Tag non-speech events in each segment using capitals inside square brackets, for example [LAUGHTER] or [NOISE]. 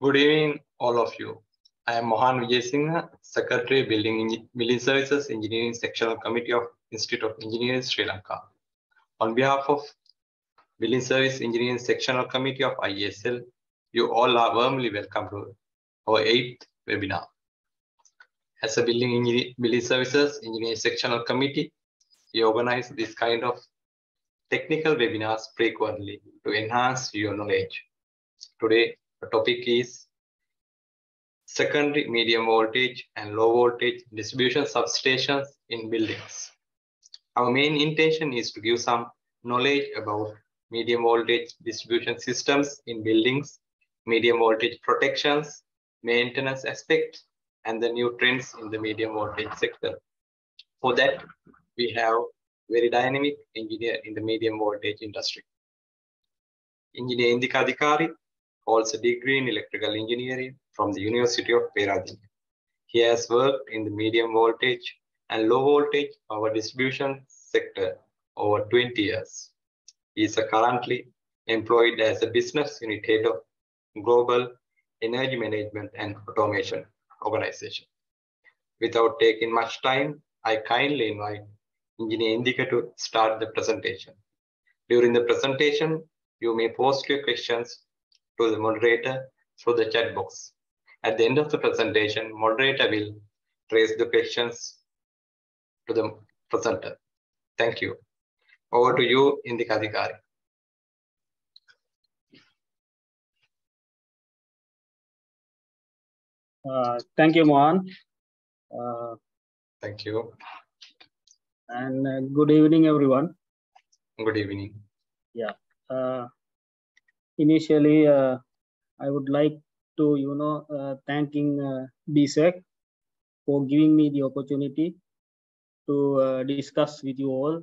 Good evening, all of you. I am Mohan Vijay Singh, Secretary, Building, Building Services Engineering Sectional Committee of Institute of Engineering, Sri Lanka. On behalf of Building Service Engineering Sectional Committee of IESL, you all are warmly welcome to our eighth webinar. As a Building, Building Services Engineering Sectional Committee, we organize this kind of technical webinars frequently to enhance your knowledge. Today, the topic is secondary medium voltage and low voltage distribution substations in buildings. Our main intention is to give some knowledge about medium voltage distribution systems in buildings, medium voltage protections, maintenance aspects, and the new trends in the medium voltage sector. For that, we have very dynamic engineer in the medium voltage industry. Engineer Indika holds a degree in electrical engineering from the University of Peradeniya. He has worked in the medium voltage and low voltage power distribution sector over 20 years. He is currently employed as a business unit head of Global Energy Management and Automation Organization. Without taking much time, I kindly invite Engineer Indika to start the presentation. During the presentation, you may post your questions to the moderator through the chat box. At the end of the presentation, moderator will raise the questions to the presenter. Thank you. Over to you, Indika Adhikari. Uh, thank you, Mohan. Uh, Thank you. and uh, good evening, everyone. Good evening. Uh, initially, uh, I would like to, you know, uh, thanking uh, BSEC for giving me the opportunity to uh, discuss with you all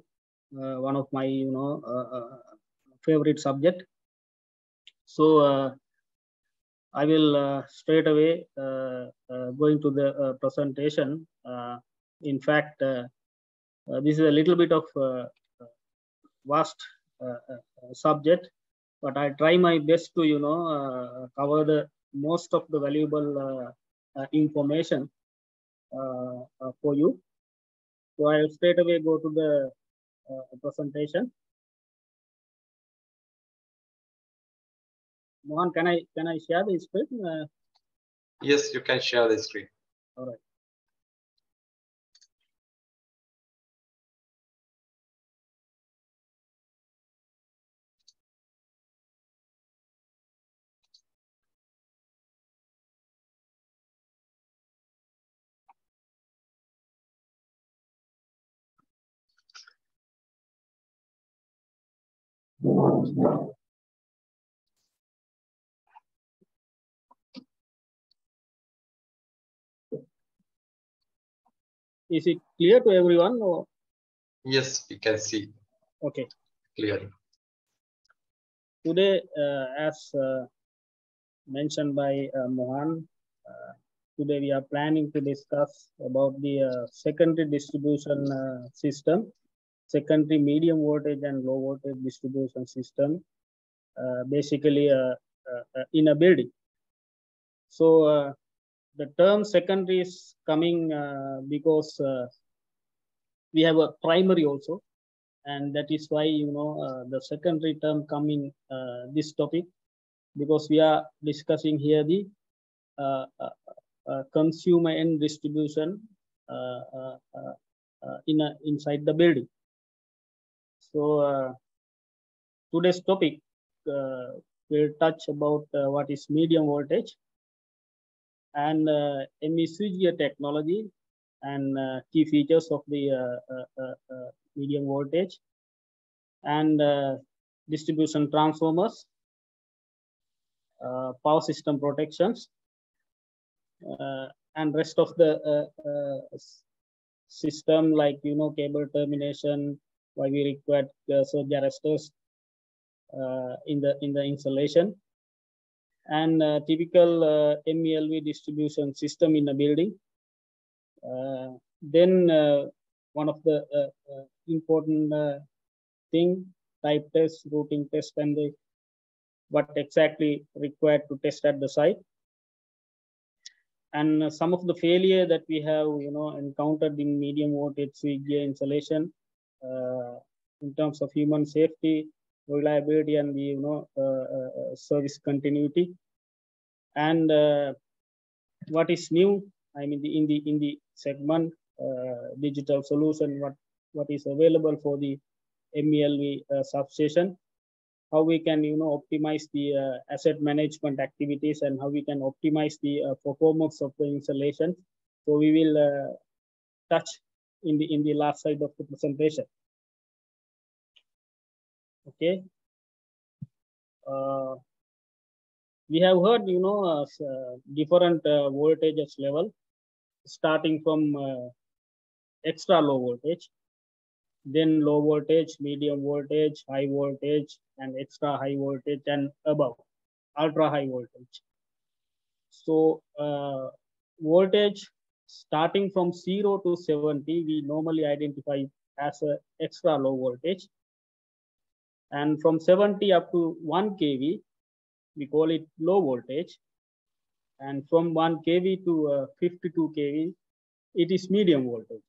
uh, one of my, you know, uh, uh, favorite subject. So I will straight away going to the presentation. In fact, this is a little bit of vast subject, but I try my best to you know uh, cover the most of the valuable uh, uh, information uh, uh, for you. So I'll straight away go to the uh, presentation. Mohan, can I can I share the screen? Uh, Yes, you can share the screen. all right. Is it clear to everyone? Or, Yes, we can see okay. clearly. Today, uh, as uh, mentioned by uh, Mohan, uh, today we are planning to discuss about the uh, secondary distribution uh, system, secondary medium voltage and low voltage distribution system, uh, basically uh, uh, in a building. So the term secondary is coming because we have a primary also, and that is why you know uh, the secondary term coming uh, this topic because we are discussing here the uh, consumer end distribution in a, inside the building. So uh, today's topic uh, will touch about uh, what is medium voltage and uh, technology and uh, key features of the uh, uh, medium voltage and distribution transformers, power system protections, and rest of the system like you know cable termination, why we require uh, surge arresters uh, in the in the installation, and uh, typical uh, MELV distribution system in a building. Then one of the important thing type test, routine test, and the what exactly required to test at the site. and some of the failure that we have, you know, encountered in medium voltage switchgear installation in terms of human safety, reliability, and the, you know, uh, uh, service continuity. And what is new? I mean, the, in the in the segment digital solution, what what is available for the MELV substation how we can you know optimize the uh, asset management activities and how we can optimize the uh, performance of the installation so we will uh, touch in the in the last slide of the presentation okay uh, we have heard you know uh, uh, different voltages level starting from extra low voltage then low voltage, medium voltage, high voltage, and extra high voltage, and above, ultra high voltage. So uh, voltage starting from 0 to 70, we normally identify as a extra low voltage. And from 70 up to 1 kV, we call it low voltage. And from 1 kV to uh, 52 kV, it is medium voltage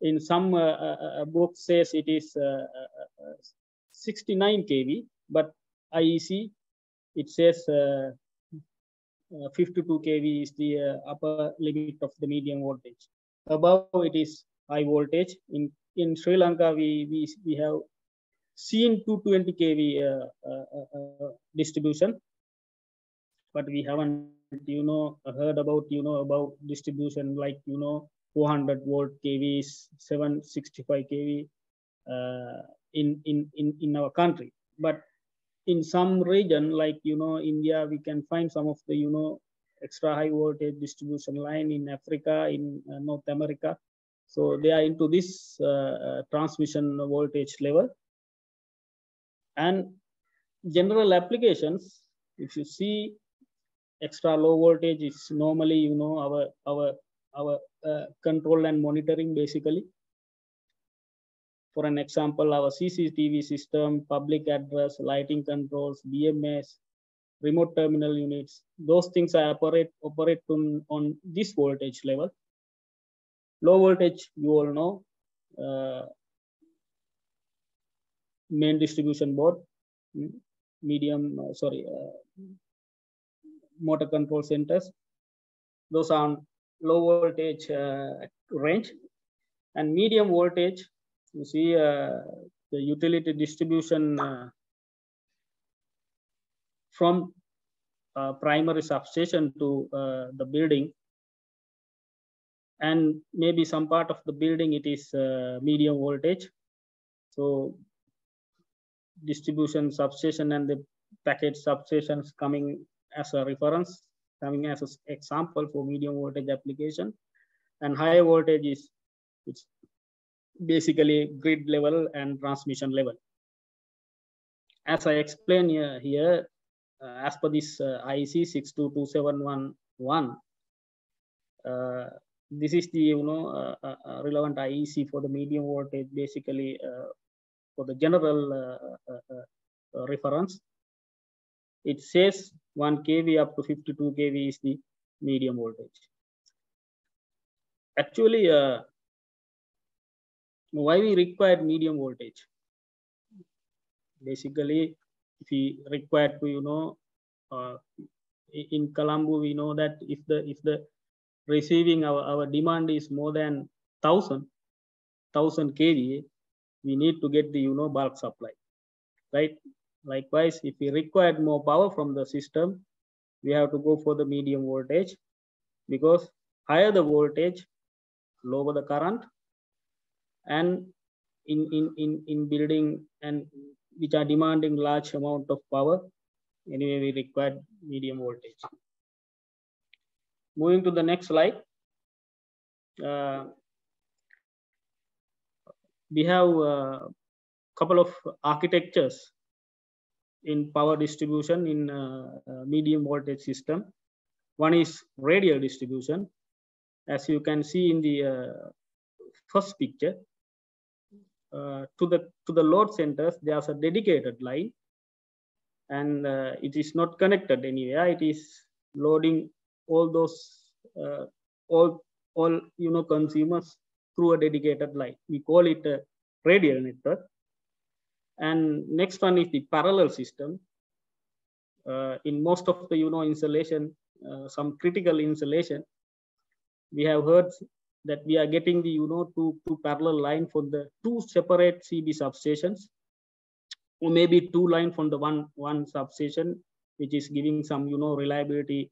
in some uh, uh, uh, book says it is 69 kV, but IEC, it says 52 kV is the upper limit of the medium voltage. Above it is high voltage. In, in Sri Lanka, we, we, we have seen 220 kV uh, uh, uh, distribution, but we haven't, you know, heard about, you know, about distribution like, you know, 400 volt kV, 765 kV uh, in, in, in, in our country. But in some region, like, you know, India, we can find some of the, you know, extra high voltage distribution line in Africa, in uh, North America. So they are into this uh, uh transmission voltage level. And general applications, if you see extra low voltage is normally, you know, our, our our uh, control and monitoring basically. For an example, our CCTV system, public address, lighting controls, BMS, remote terminal units, those things are operate, operate on, on this voltage level. Low voltage, you all know, uh, main distribution board, medium, uh, sorry, uh, motor control centers. Those are low voltage uh, range and medium voltage you see uh, the utility distribution uh, from primary substation to the building and maybe some part of the building it is uh, medium voltage so distribution substation and the package substations coming as a reference coming as an example for medium voltage application. And high voltage is it's basically grid level and transmission level. As I explained here, here uh, as per this uh, IEC 622711, uh, this is the you know uh, uh, uh relevant IEC for the medium voltage, basically for the general reference. It says 1 kV up to 52 kV is the medium voltage. Actually, why we require medium voltage? Basically, if we require to, you know, uh, in Colombo, we know that if the if the receiving our, our demand is more than 1000 1000 kV, we need to get the you know bulk supply, right? Likewise, if we require more power from the system, we have to go for the medium voltage because higher the voltage, lower the current. And in, in, in, in building and which are demanding large amount of power, anyway, we require medium voltage. Moving to the next slide. Uh, we have a couple of architectures in power distribution in uh, uh, medium voltage system. One is radial distribution. As you can see in the uh, first picture, uh, to the to the load centers there's a dedicated line and uh, it is not connected anywhere it is loading all those uh, all all you know consumers through a dedicated line. We call it a radial network. And next one is the parallel system. Uh, in most of the you know installation, uh, some critical installation, we have heard that we are getting the you know two two parallel line for the two separate CB substations, or maybe two line from the one one substation, which is giving some you know reliability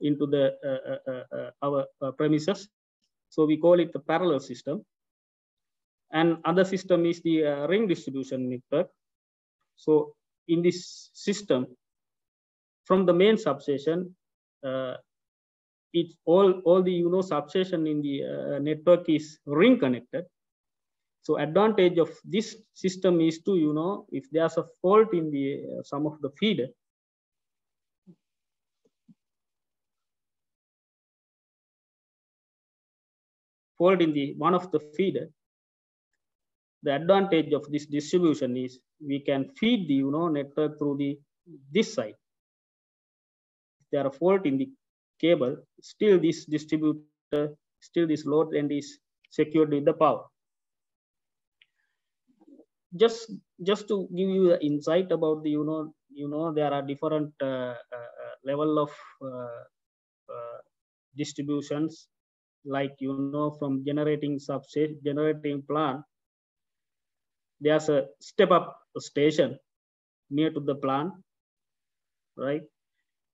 into the uh, uh, uh, our premises. So we call it the parallel system. And other system is the ring distribution network. So in this system, from the main substation, uh, it's all all the you know substation in the uh, network is ring connected. So advantage of this system is to you know if there's a fault in the uh, some of the feeder, fault in the one of the feeder, the advantage of this distribution is we can feed the you know network through the this side. There are fault in the cable, still this distributor, still this load end is secured with the power. Just just to give you the insight about the you know you know there are different uh, uh, level of uh, uh distributions like you know from generating substation generating plant there's a step up station near to the plant right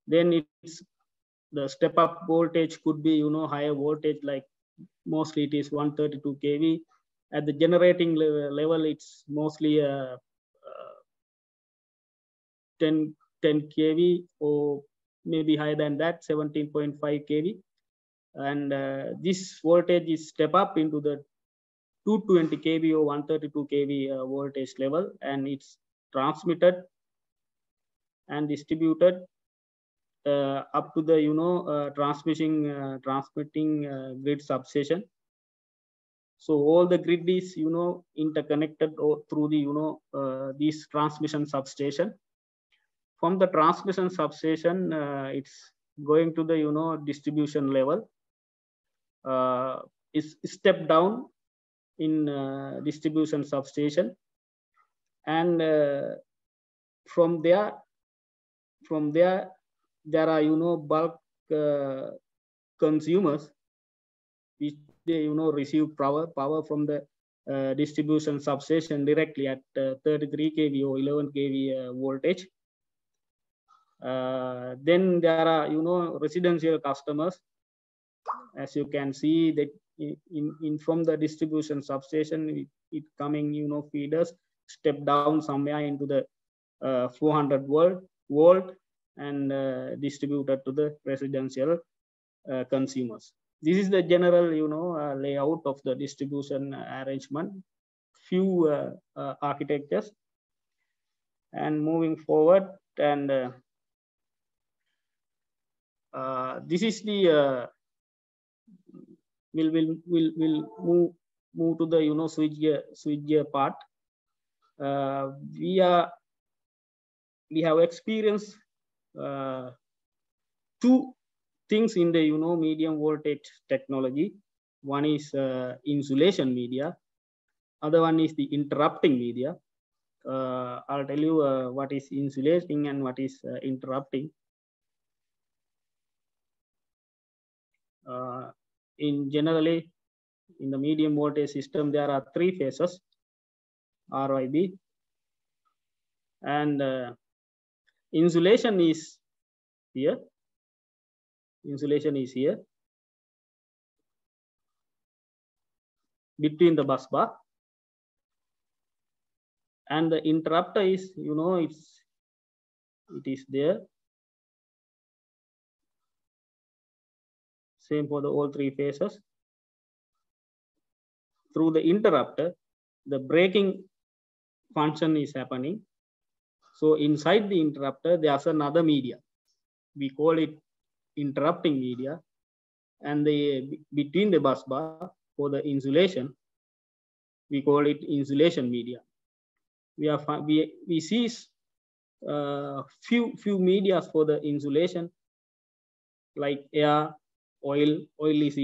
then it's the step up voltage could be you know higher voltage like mostly it is 132 kV. At the generating level it's mostly uh, uh, 10 10 kV or maybe higher than that 17.5 kV. And uh, this voltage is step up into the 220 kV or 132 kV uh, voltage level and it's transmitted and distributed up to the you know uh, transmitting uh, transmitting uh, grid substation. So all the grid is you know interconnected through the you know this transmission substation. From the transmission substation it's going to the you know distribution level. Uh, is step down in uh, distribution substation. And uh, from there from there there are you know bulk uh, consumers which they you know receive power power from the uh, distribution substation directly at uh, 33 kV or 11 kV voltage. Then there are you know residential customers. As you can see that in, in from the distribution substation, it, it coming, you know, feeders step down somewhere into the uh, 400 volt, volt and uh, distributed to the residential uh, consumers. This is the general, you know, uh, layout of the distribution arrangement, few uh, uh, architectures. And moving forward, and this is the will will will will move move to the you know switch gear switch gear part uh, we are we have experienced uh, two things in the you know medium voltage technology. One is uh, insulation media. Other one is the interrupting media. Uh, i'll tell you uh, what is insulating and what is uh, interrupting. In generally in the medium voltage system, there are three phases, RYB. And uh, insulation is here. Insulation is here. Between the bus bar. And the interrupter is, you know, it's it is there Same for the all three phases. Through the interrupter, the breaking function is happening. So inside the interrupter, there's another media. We call it interrupting media. And the between the bus bar for the insulation, we call it insulation media. We are we we see uh, few few medias for the insulation, like air, oil. Oil is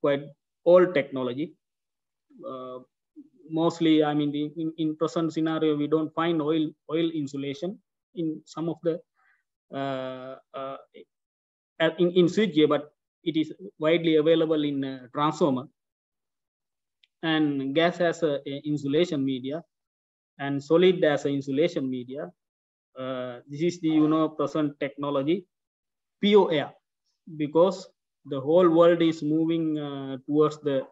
quite old technology. Uh, mostly, I mean, in, in present scenario, we don't find oil oil insulation in some of the uh, uh, in, in switchgear, but it is widely available in uh, transformer. And gas as a, a, insulation media and solid as an insulation media. Uh, this is the you know present technology, POA, because the whole world is moving uh, towards the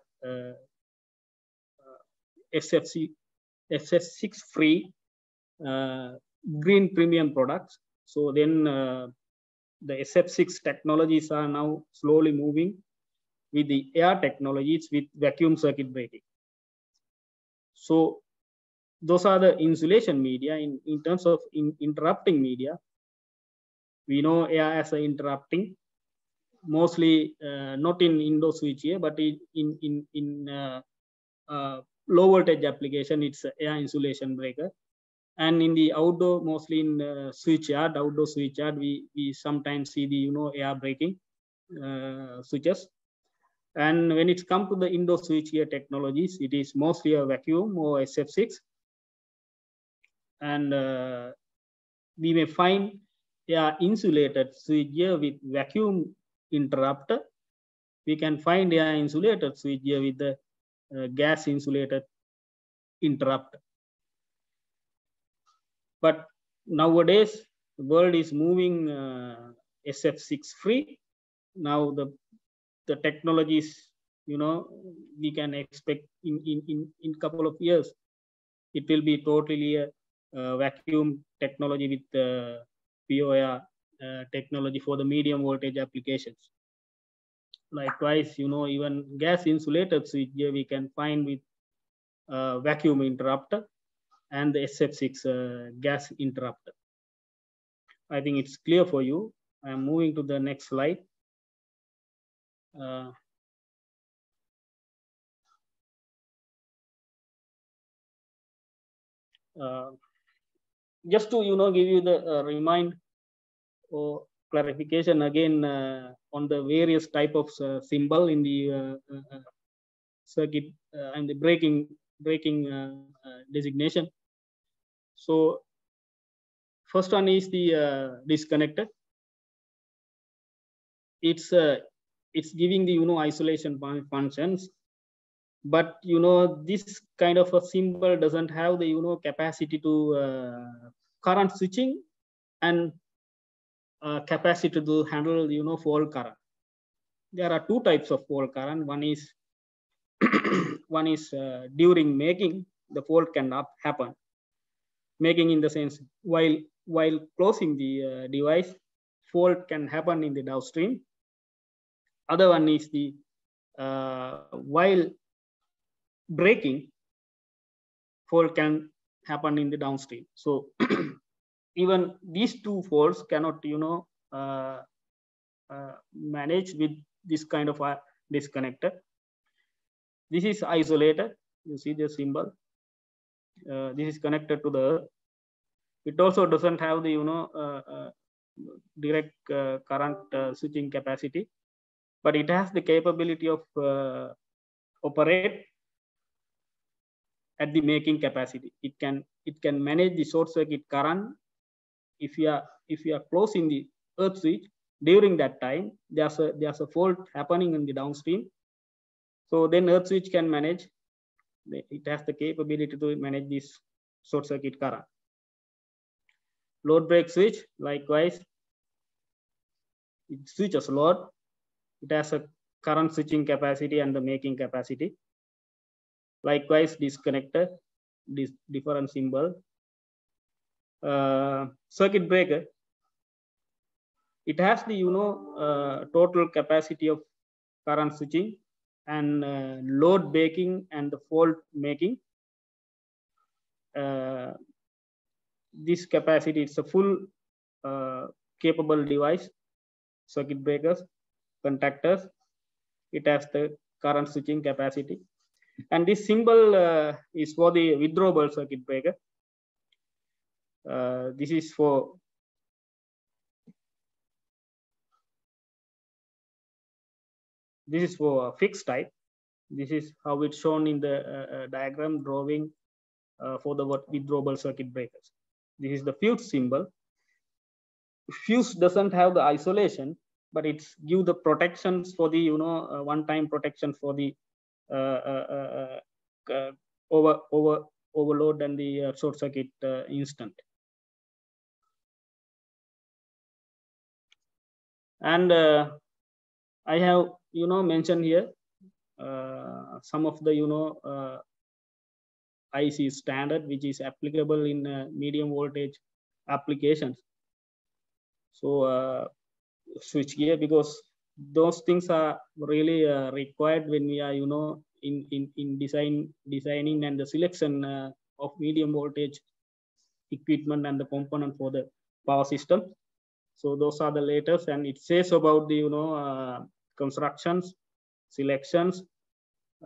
SFC, SF6 free uh, green premium products. So then uh, the SF6 technologies are now slowly moving with the air technologies with vacuum circuit breaking. So those are the insulation media in, in terms of in, interrupting media. We know air as a interrupting, mostly uh, not in indoor switchgear, but in, in, in, in uh, uh, low voltage application, it's air insulation breaker. And in the outdoor, mostly in uh, switch yard, outdoor switch yard, we, we sometimes see the, you know, air breaking uh, switches. And when it's come to the indoor switchgear technologies, it is mostly a vacuum or SF6. And uh, we may find air insulated switchgear with vacuum interrupter. We can find air insulated switchgear with the gas insulated interrupt. But nowadays, the world is moving uh, SF6 free. Now the the technologies, you know, we can expect in in in in couple of years, it will be totally a, a vacuum technology with uh, POA uh, technology for the medium voltage applications. Likewise, you know, even gas insulated switchgear we can find with uh, vacuum interrupter and the SF6 uh, gas interrupter. I think it's clear for you. I'm moving to the next slide. Uh, uh, just to you know give you the uh, remind or clarification again uh, on the various type of uh, symbol in the uh, uh, uh circuit uh, and the breaking breaking designation. So first one is the disconnector. It's it's giving the you know isolation functions but you know this kind of a symbol doesn't have the you know capacity to uh, current switching and uh, capacity to handle you know fault current. There are two types of fault current. One is [CLEARS THROAT] one is uh, during making the fault cannot happen. Making in the sense while while closing the uh, device fault can happen in the downstream. Other one is the uh, while breaking fault can happen in the downstream. So [CLEARS THROAT] even these two faults cannot you know uh, uh, manage with this kind of a disconnector. This is isolated. You see the symbol. Uh, this is connected to the it also doesn't have the you know uh, uh, direct uh, current switching capacity but it has the capability of operate at the making capacity. It can it can manage the short circuit current if you are if you are closing the earth switch during that time there's a there's a fault happening in the downstream. So then earth switch can manage. It has the capability to manage this short circuit current. Load break switch likewise. It switches load it has a current switching capacity and the making capacity. Likewise disconnector this different symbol uh, circuit breaker, it has the you know uh, total capacity of current switching and uh, load breaking and the fault making. Uh, this capacity it's a full capable device, circuit breakers, contactors. It has the current switching capacity. And this symbol uh, is for the withdrawable circuit breaker uh, this is for this is for fixed type. This is how it's shown in the uh, uh, diagram drawing for the withdrawable circuit breakers. This is the fuse symbol. Fuse doesn't have the isolation, but it's give the protections for the you know uh, one-time protection for the uh, uh, over over overload and the short circuit instant. And I have you know mentioned here uh, some of the you know uh, IC standard which is applicable in uh, medium voltage applications. So uh, switch gear because those things are really uh, required when we are you know in in in design designing and the selection uh, of medium voltage equipment and the component for the power system. So those are the latest and it says about the you know constructions selections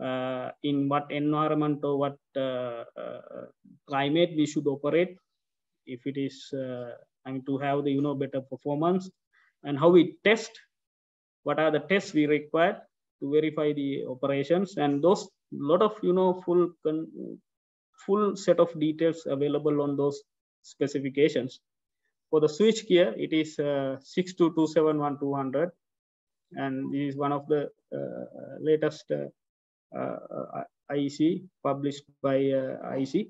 uh, in what environment or what uh, uh, climate we should operate if it is I mean to have the you know better performance and how we test what are the tests we require to verify the operations and those lot of you know full full set of details available on those specifications for the switch gear it is uh, 62271 and this is one of the uh, latest uh, uh, IEC published by IEC.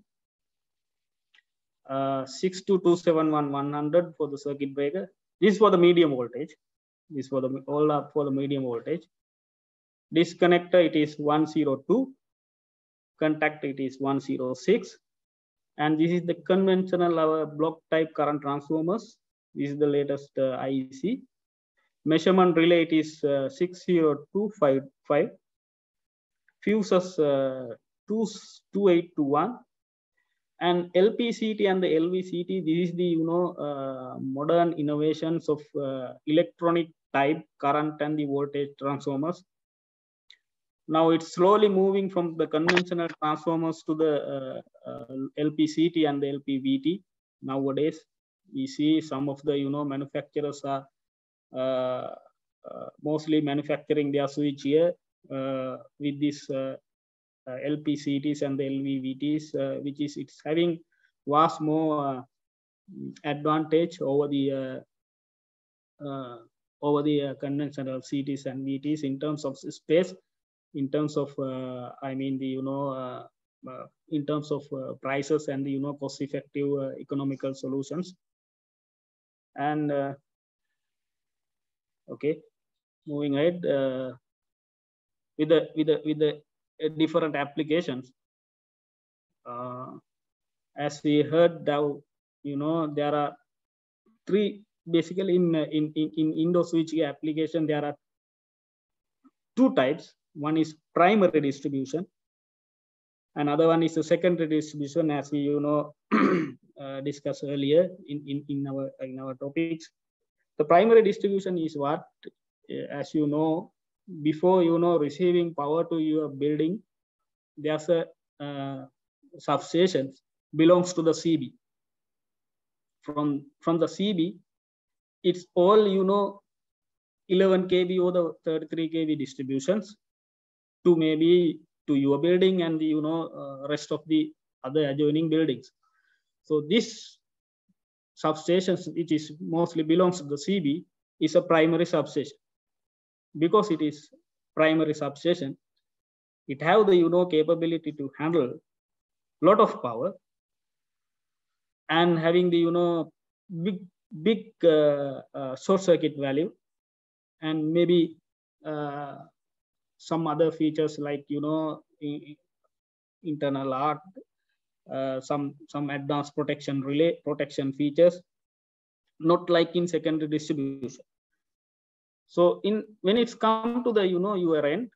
Uh, 62271 for the circuit breaker. This is for the medium voltage. This for the all up for the medium voltage. Disconnector it is 102. Contact it is 106. And this is the conventional uh, block type current transformers. This is the latest uh, IEC measurement relay it is uh, 60255 fuses uh, 2821 and lpct and the lvct this is the you know uh, modern innovations of uh, electronic type current and the voltage transformers now it's slowly moving from the conventional transformers to the uh, uh, lpct and the lpvt nowadays we see some of the you know manufacturers are uh, uh, mostly manufacturing their switchgear uh, with this LPCTs and the LPVTs, which is it's having vast more advantage over the over the conventional CTs and VTs in terms of space, in terms of I mean the you know uh, in terms of uh, prices and the you know cost effective uh, economical solutions. And okay moving ahead uh, with the with the with the uh, different applications uh, as we heard now you know there are three basically in in in, in indo switch application there are two types one is primary distribution another one is the secondary distribution as we you know [CLEARS THROAT] uh, discussed earlier in, in in our in our topics the primary distribution is what, eh, as you know, before you know receiving power to your building, there's a uh, substation belongs to the CB. From from the CB, it's all you know 11 kV or the 33 kV distributions to maybe to your building and the you know uh, rest of the other adjoining buildings. So this substations, which is mostly belongs to the CB, is a primary substation. Because it is primary substation, it have the you know capability to handle lot of power and having the you know big big uh, uh, short circuit value and maybe uh, some other features like you know internal arc uh, some some advanced protection relay protection features not like in secondary distribution. So in when it's come to the you know URN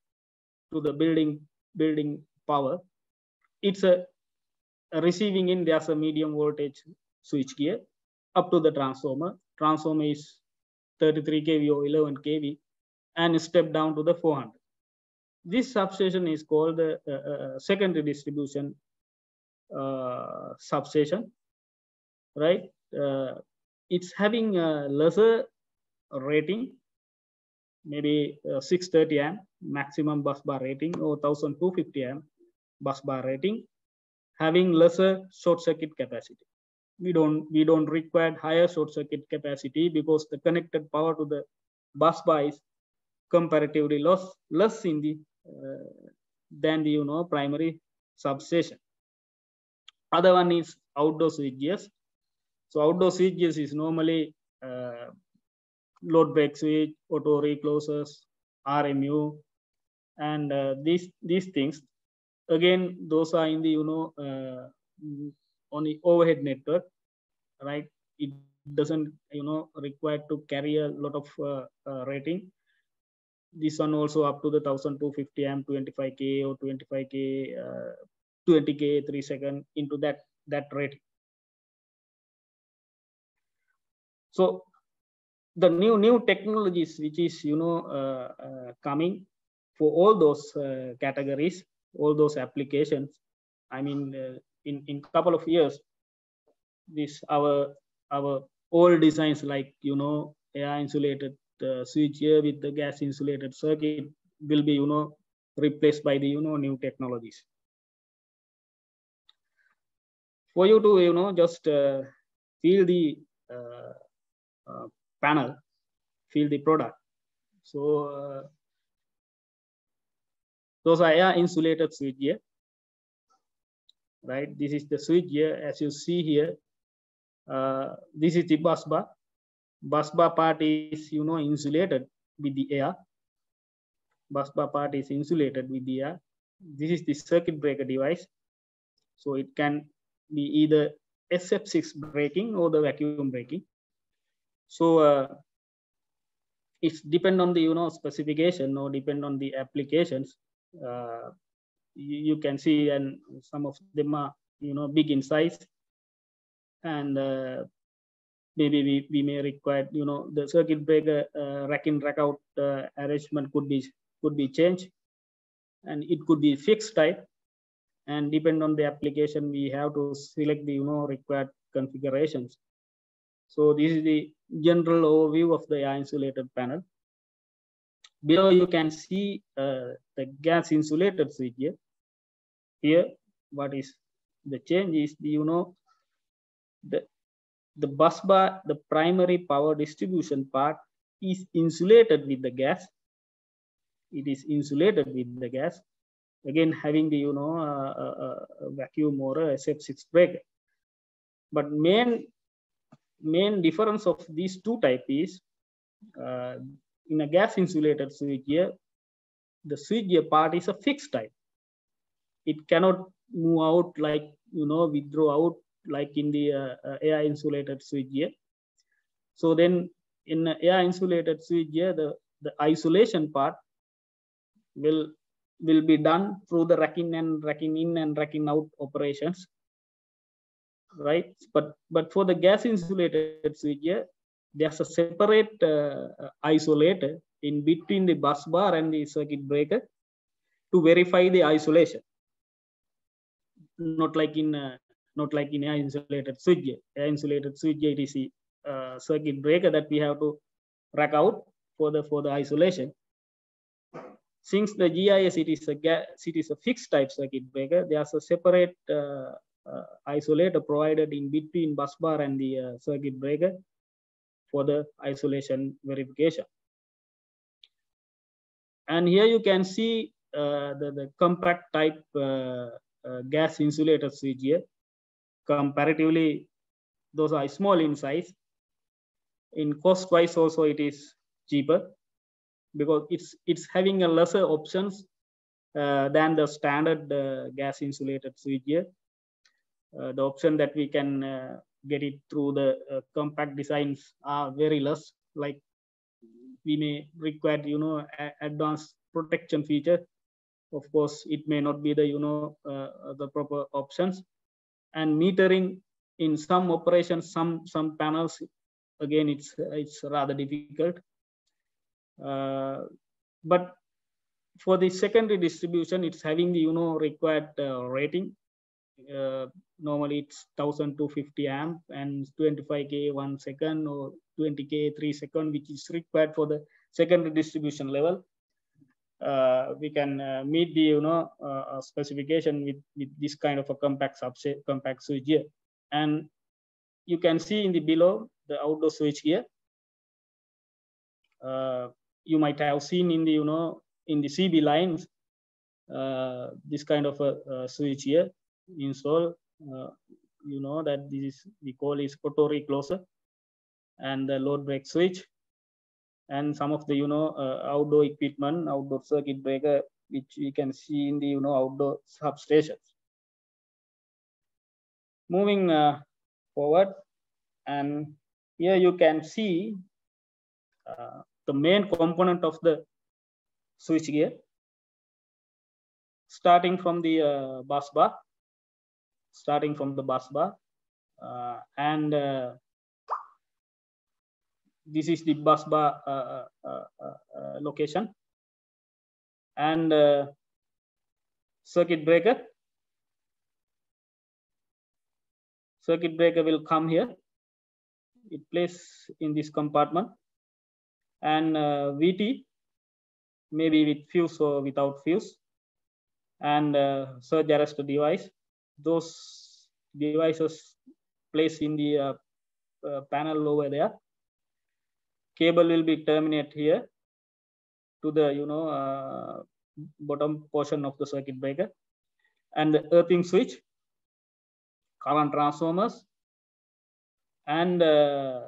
to the building building power it's a, a receiving in there's a medium voltage switch gear up to the transformer. Transformer is 33 kV or 11 kV and step down to the 400 this substation is called the uh, uh, secondary distribution uh, substation, right? Uh, it's having a lesser rating maybe uh, 630 amp maximum bus bar rating or 1250 amp bus bar rating having lesser short circuit capacity we don't we don't require higher short circuit capacity because the connected power to the bus bar is comparatively less less in the uh, than the you know primary substation other one is outdoor switches so outdoor switches is normally uh, load break switch, auto reclosers, RMU, and uh, these these things. Again, those are in the you know uh, on the overhead network, right? It doesn't you know require to carry a lot of uh, uh, rating. This one also up to the 1250 amp 25k or 25k 20k uh, three second into that that rate. So the new new technologies which is you know uh, uh, coming for all those uh, categories all those applications i mean uh, in in couple of years this our our old designs like you know air insulated uh, switchgear with the gas insulated circuit will be you know replaced by the you know new technologies for you to you know just uh, feel the panel feel the product. So uh, those are air insulated switchgear, right? This is the switchgear, as you see here. Uh, this is the bus bar. Bus bar part is, you know, insulated with the air. Bus bar part is insulated with the air. This is the circuit breaker device. So it can be either SF6 breaking or the vacuum breaking. So uh, it's depend on the you know specification or depend on the applications. Uh, you, you, can see and some of them are you know big in size, and uh, maybe we, we may require you know the circuit breaker uh, rack in rack out uh, arrangement could be could be changed, and it could be fixed type. And depend on the application, we have to select the you know required configurations. So this is the general overview of the air insulated panel. Below you can see uh, the gas insulated switchgear. Here, what is the change is the, you know, the, the bus bar, the primary power distribution part is insulated with the gas. It is insulated with the gas. Again, having the, you know, vacuum or a SF6 breaker. But main main difference of these two type is uh, in a gas insulated switchgear, the switchgear part is a fixed type. It cannot move out like, you know, withdraw out like in the uh, uh, air insulated switchgear. So then in air insulated switchgear, the, the isolation part will will be done through the racking and racking in and racking out operations right? But but for the gas insulated switch, there's a separate uh, isolator in between the bus bar and the circuit breaker to verify the isolation. Not like in uh, not like in air insulated switch. Air insulated switch it is a uh, circuit breaker that we have to rack out for the for the isolation. Since the GIS it is a it is a fixed type circuit breaker, there's a separate uh, uh, isolator provided in between bus bar and the uh, circuit breaker for the isolation verification. And here you can see uh, the, the compact type gas insulator switchgear. Comparatively, those are small in size. In cost wise also it is cheaper because it's it's having a lesser options uh, than the standard uh, gas insulated switchgear uh, the option that we can uh, get it through the uh, compact designs are very less. Like we may require you know advanced protection feature. Of course it may not be the you know uh, the proper options and metering in some operations some some panels again it's it's rather difficult. Uh, but for the secondary distribution it's having the you know required uh, rating. Uh, normally it's 1250 amp and 25k one second or 20k three second which is required for the secondary distribution level, we can uh, meet the you know uh, specification with with this kind of a compact subset compact switchgear and you can see in the below the outdoor switchgear uh, you might have seen in the you know in the cb lines uh, this kind of a, switchgear install uh, you know that this is we call is kotori closer and the load break switch and some of the you know uh, outdoor equipment outdoor circuit breaker which we can see in the you know outdoor substations. Moving uh, forward and here you can see uh, the main component of the switch gear. Starting from the uh, bus bar starting from the bus bar uh, and uh, this is the bus bar uh, uh, uh, location. And circuit breaker. Circuit breaker will come here. It plays in this compartment. And vt maybe with fuse or without fuse. And uh, surge arrestor device. Those devices placed in the uh, uh, panel over there cable will be terminate here to the you know uh, bottom portion of the circuit breaker. And the earthing switch current transformers and uh,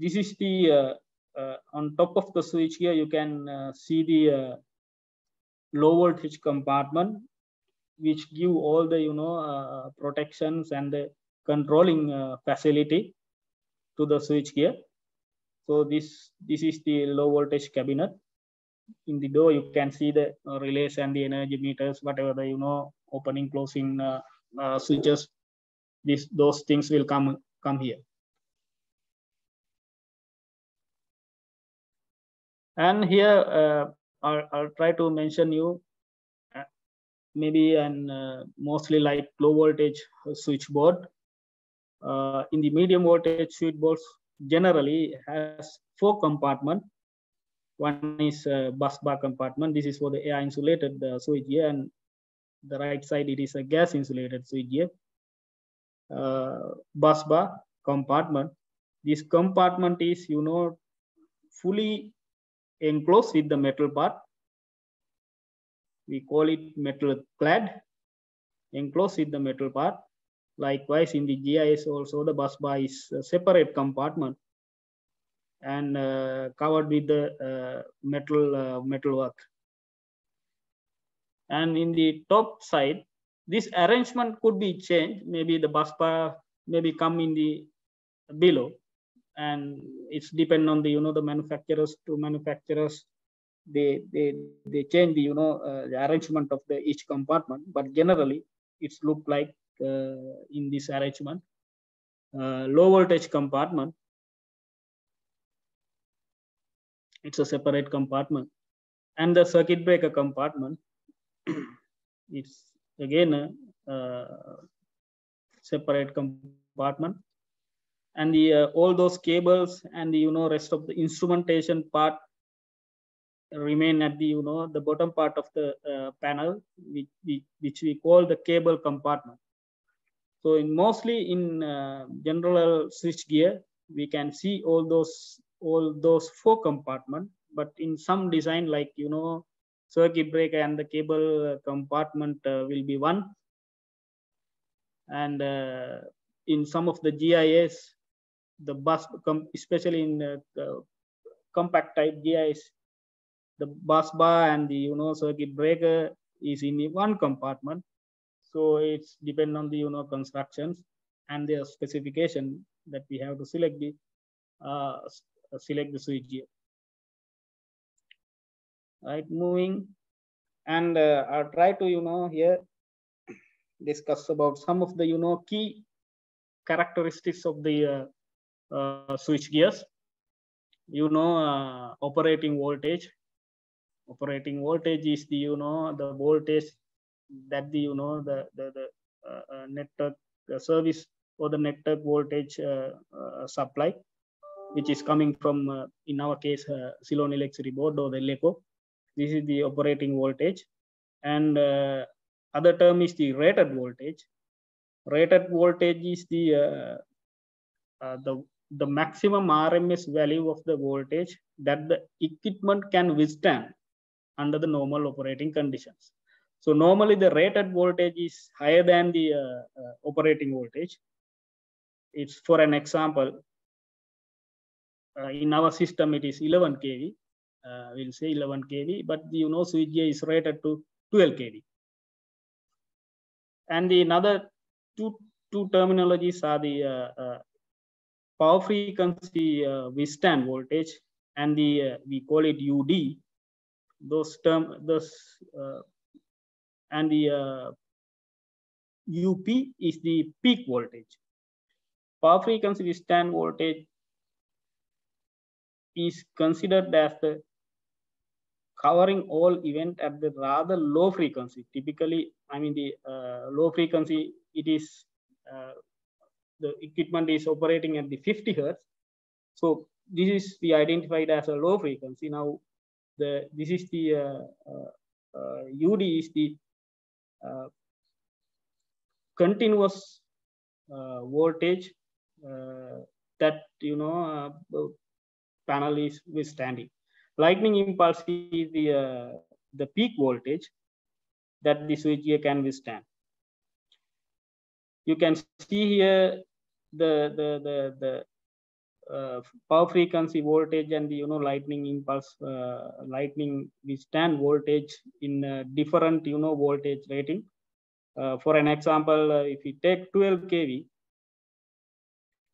this is the uh, uh on top of the switchgear you can uh, see the uh, low voltage compartment which give all the you know protections and the controlling facility to the switch gear so this, this is the low voltage cabinet. In the door, you can see the uh, relays and the energy meters, whatever the, you know, opening, closing uh, uh, switches, this, those things will come, come here. And here, uh, I'll, I'll try to mention you uh, maybe and uh, mostly like low voltage switchboard. Uh, in the medium voltage switchboards, generally has four compartment. One is a bus bar compartment. This is for the air insulated uh, switchgear, and the right side it is a gas insulated switchgear. Uh, bus bar compartment. This compartment is, you know, fully enclosed with the metal part. We call it metal clad, enclosed with the metal part. Likewise, in the GIS also the bus bar is a separate compartment and uh, covered with the uh, metal uh, metal work. And in the top side, this arrangement could be changed. Maybe the bus bar maybe come in the below, and it's depend on the you know the manufacturers to manufacturers. They they they change the you know uh, the arrangement of the each compartment, but generally it's look like in this arrangement. Uh, low voltage compartment, it's a separate compartment. And the circuit breaker compartment, [CLEARS THROAT] it's again a, a separate compartment and the uh, all those cables and the you know rest of the instrumentation part remain at the you know the bottom part of the uh, panel which we, which we call the cable compartment so in mostly in uh, general switch gear, we can see all those all those four compartment, but in some design like, you know, circuit breaker and the cable compartment uh, will be one. And uh, in some of the GIS, the bus, especially in the compact type GIS, the bus bar and the you know circuit breaker is in one compartment so it's depend on the you know constructions and the specification that we have to select the uh, select the switchgear. Right, moving and uh, I'll try to you know here discuss about some of the you know key characteristics of the uh, uh, switch gears. You know, uh, operating voltage. Operating voltage is the you know the voltage that the you know the the, the uh, uh network service or the network voltage uh, supply which is coming from, uh, in our case, uh, Ceylon electricity board or the LECO. This is the operating voltage. And uh, other term is the rated voltage. Rated voltage is the, the, the maximum RMS value of the voltage that the equipment can withstand under the normal operating conditions. So normally the rated voltage is higher than the uh, uh, operating voltage. It's for an example, uh, in our system it is 11 kV. Uh, we'll say 11 kV, but you know switchgear is rated to 12 kV. And the another two two terminologies are the uh, uh, power frequency withstand voltage and the we call it UD. Those term those and the uh, UP is the peak voltage. Power frequency withstand voltage is considered as the covering all event at the rather low frequency. Typically, I mean the uh, low frequency, it is uh, the equipment is operating at the 50 hertz. So this is we identified as a low frequency. Now the this is the UD uh, uh, is the uh, continuous uh, voltage uh, that you know panel is withstanding. Lightning impulse is the the peak voltage that the switchgear can withstand. You can see here the the the the uh, power frequency voltage and the you know lightning impulse uh, lightning withstand voltage in uh, different you know voltage rating. Uh, for an example uh, if we take 12 kV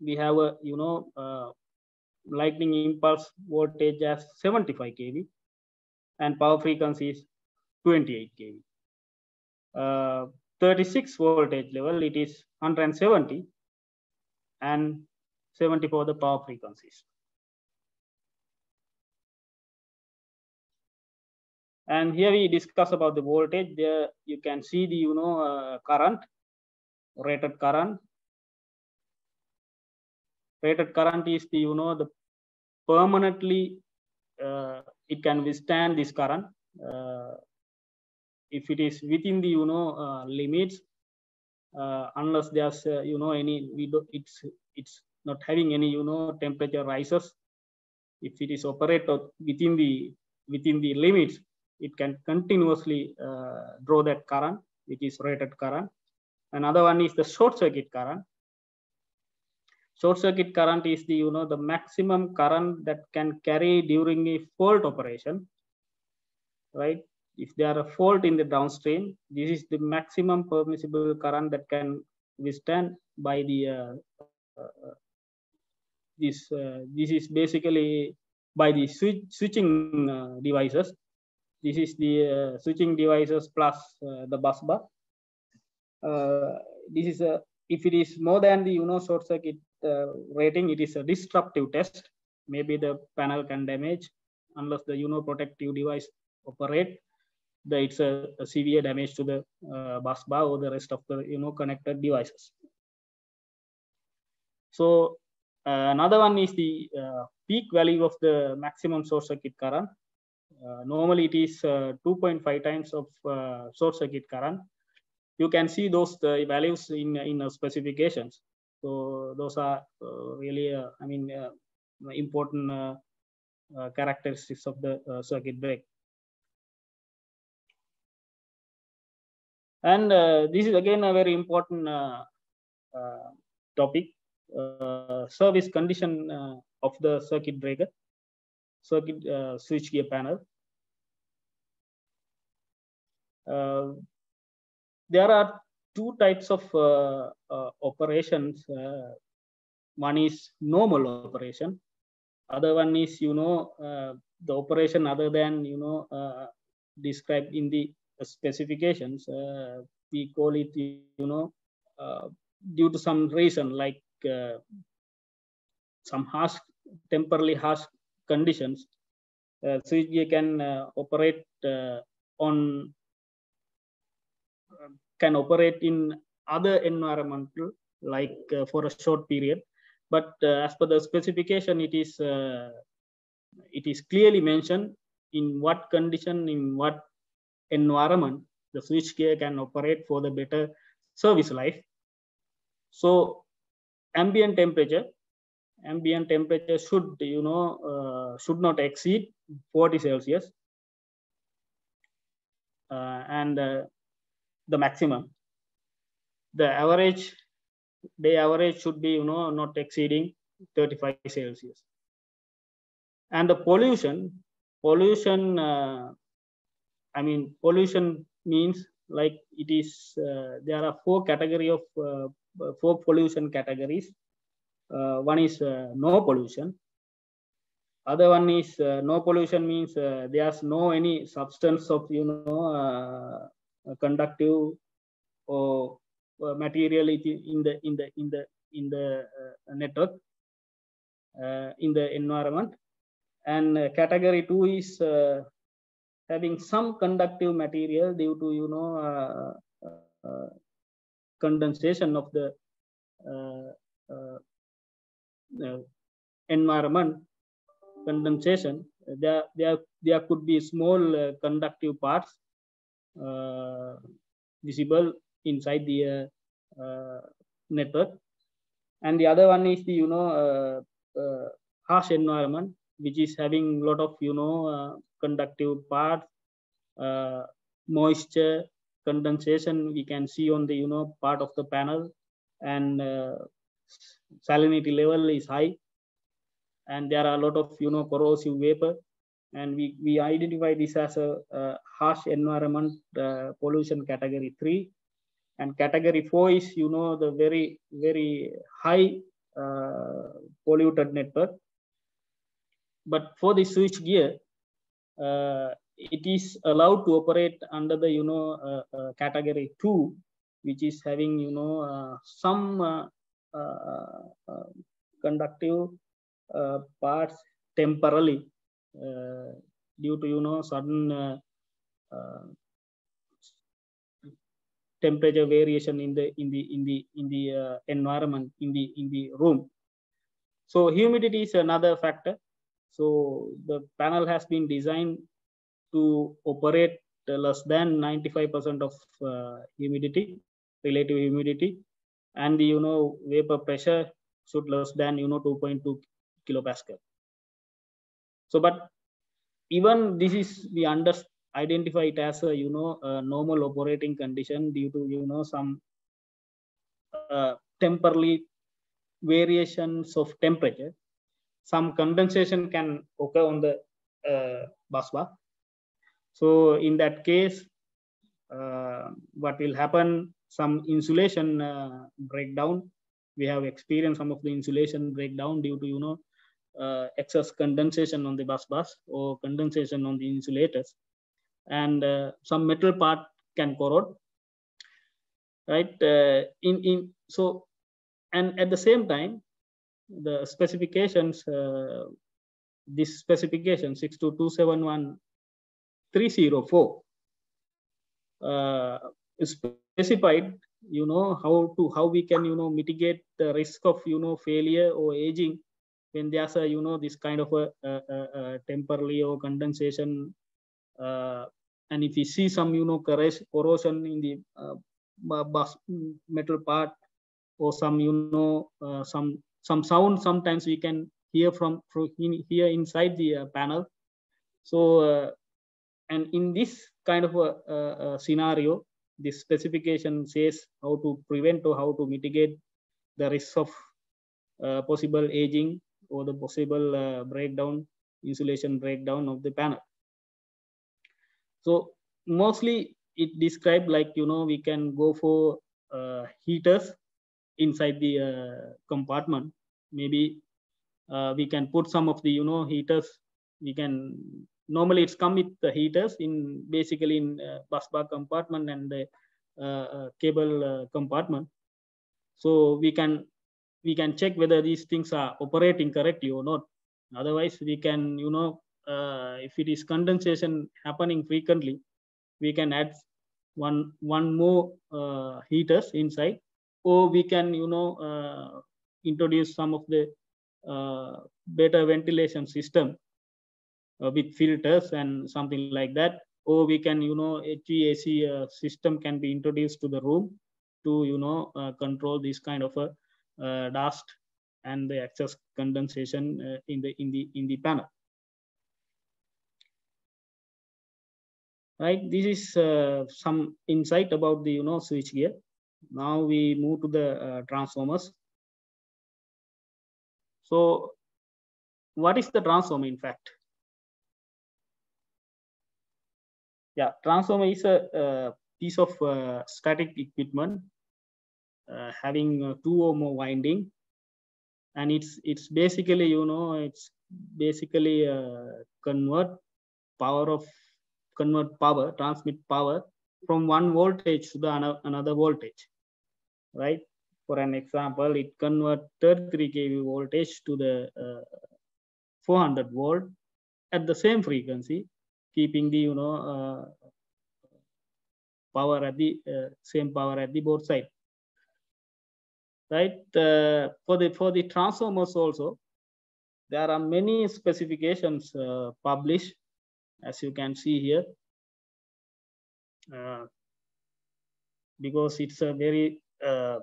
we have a you know uh, lightning impulse voltage as 75 kV and power frequency is 28 kV. 36 voltage level it is 170 and 74 the power frequencies. And here we discuss about the voltage. There you can see the you know uh, current, rated current. Rated current is the you know the permanently uh, it can withstand this current uh, if it is within the you know uh, limits uh, unless there's uh, you know any we do it's it's not having any you know temperature rises. If it is operated within the within the limits it can continuously uh, draw that current which is rated current. Another one is the short circuit current. Short circuit current is the you know the maximum current that can carry during a fault operation right? If there are a fault in the downstream this is the maximum permissible current that can withstand by the uh, uh, this uh, this is basically by the switch, switching uh, devices. This is the uh, switching devices plus the bus bar. this is a if it is more than the you know short circuit rating, it is a disruptive test. Maybe the panel can damage unless the you know protective device operate the, it's a, a, severe damage to the uh, bus bar or the rest of the you know connected devices. So another one is the uh, peak value of the maximum short circuit current. Uh, normally it is 2.5 times of short circuit current. You can see those values in, in specifications. So those are really, I mean, important characteristics of the circuit break. And uh, this is again a very important uh, uh, topic uh, Uh, service condition uh, of the circuit breaker, circuit uh, switchgear panel. Uh, there are two types of uh, operations. one is normal operation. Other one is, you know, the operation other than, you know, described in the specifications. we call it, you know, due to some reason like uh, some harsh, temporarily harsh conditions, uh, can uh, operate uh, on can operate in other environmental like uh, for a short period but uh, as per the specification, it is it is clearly mentioned in what condition, in what environment the switchgear can operate for the better service life. So ambient temperature, ambient temperature should, you know, uh, should not exceed 40 Celsius. Uh, and uh, the maximum, the average day average should be, you know, not exceeding 35 Celsius. And the pollution, pollution, uh, I mean, pollution means like it is, uh, there are four category of, uh, four pollution categories. Uh, one is uh, no pollution. Other one is uh, no pollution means there's no any substance of, you know, conductive or materiality in the in the in the in the network in the environment and uh, category two is uh, having some conductive material due to you know uh, condensation of the uh, uh, uh, environment condensation there there there could be small conductive parts visible inside the network. And the other one is the you know harsh environment which is having a lot of you know uh, conductive parts uh, moisture condensation we can see on the you know part of the panel. And uh, salinity level is high. And there are a lot of you know corrosive vapor. And we we identify this as a, a harsh environment uh, pollution category 3 and category 4 is you know the very very high uh, polluted network. But for the switch gear, uh, it is allowed to operate under the you know uh, uh, category two, which is having you know uh, some uh, uh, conductive parts temporarily due to you know sudden temperature variation in the in the in the in the environment in the in the room. So humidity is another factor. So the panel has been designed to operate less than 95% of uh, humidity, relative humidity, and the you know vapor pressure should less than you know 2.2 kilopascal. So, but even this is we under identify it as a you know a normal operating condition due to you know some uh, temporary variations of temperature some condensation can occur on the uh, bus bar. So in that case, uh, what will happen, some insulation uh, breakdown. We have experienced some of the insulation breakdown due to, you know, uh, excess condensation on the bus bus or condensation on the insulators. And uh, some metal part can corrode, right? Uh, in, in So, and at the same time, the specifications, uh, this specification 62271 uh, specified, you know, how to, how we can, you know, mitigate the risk of, you know, failure or aging when there's a, you know, this kind of a, a, a temporary or condensation. Uh, and if we see some, you know, corrosion in the uh, metal part or some, you know, uh, some some sound sometimes we can hear from, from in, here inside the uh, panel. So, uh, and in this kind of a, a, a, scenario, this specification says how to prevent or how to mitigate the risk of uh, possible aging or the possible uh, breakdown, insulation breakdown of the panel. So mostly it described like, you know, we can go for uh, heaters inside the uh, compartment maybe uh, we can put some of the you know heaters we can normally it's come with the heaters in basically in uh, bus bar compartment and the uh, uh cable uh, compartment. So we can we can check whether these things are operating correctly or not. Otherwise we can you know uh, if it is condensation happening frequently we can add one one more heaters inside. Or we can you know introduce some of the better ventilation system with filters and something like that. Or we can you know HVAC uh, system can be introduced to the room to you know uh, control this kind of a uh, dust and the excess condensation uh, in the in the in the panel. Right? This is uh, some insight about the you know switch gear. Now we move to the uh, transformers. So what is the transformer in fact yeah transformer is a, a piece of uh, static equipment uh, having uh, two or more winding. And it's it's basically you know it's basically uh, convert power of convert power transmit power from one voltage to the another, another voltage right? For an example it convert 33 kV voltage to the uh, 400 volt at the same frequency keeping the you know uh, power at the uh, same power at the both side. Right? Uh, for the for the transformers also there are many specifications uh, published as you can see here. Uh, because it's a very uh,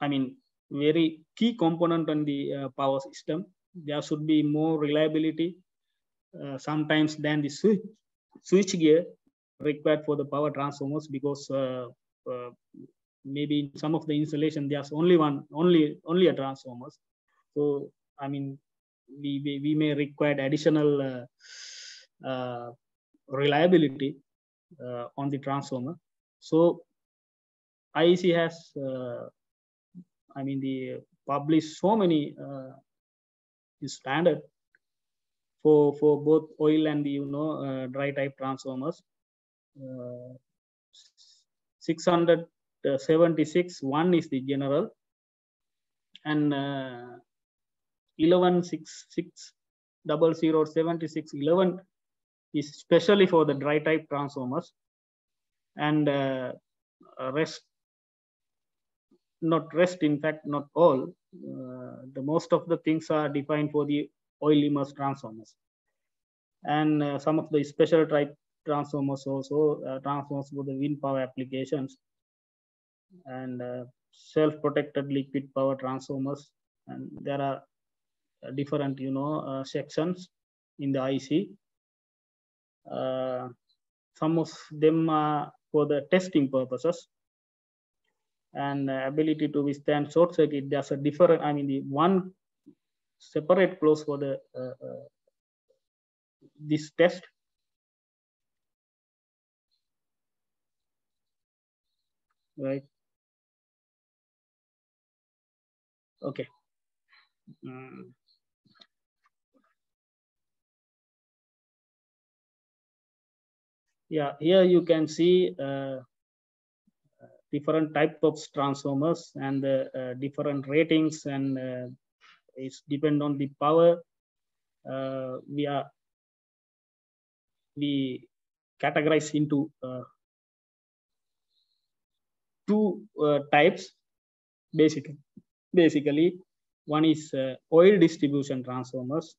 i mean very key component on the power system. There should be more reliability uh, sometimes than the switch, switch gear required for the power transformers because uh, uh, maybe in some of the installation there's only one only only a transformers. So i mean we we, we may require additional uh, uh, reliability uh, on the transformer. So iec has i mean the published so many standard for for both oil and you know uh, dry type transformers. Uh, 676 one is the general. And uh, 1166 double zero 76 11 is especially for the dry type transformers. And uh, rest not rest in fact not all. Uh, the most of the things are defined for the oil immersed transformers. And uh, some of the special type transformers also, uh, transformers for the wind power applications and uh, self-protected liquid power transformers. And there are uh, different, you know, uh, sections in the IC. Uh, some of them are for the testing purposes and ability to withstand short circuit. There's a different, I mean, the one separate close for the uh, uh, this test. Right. Okay. Mm. yeah here you can see uh, different type of transformers and uh, different ratings and it's depend on the power uh, we are we categorize into uh, two uh, types basically. Basically one is uh, oil distribution transformers.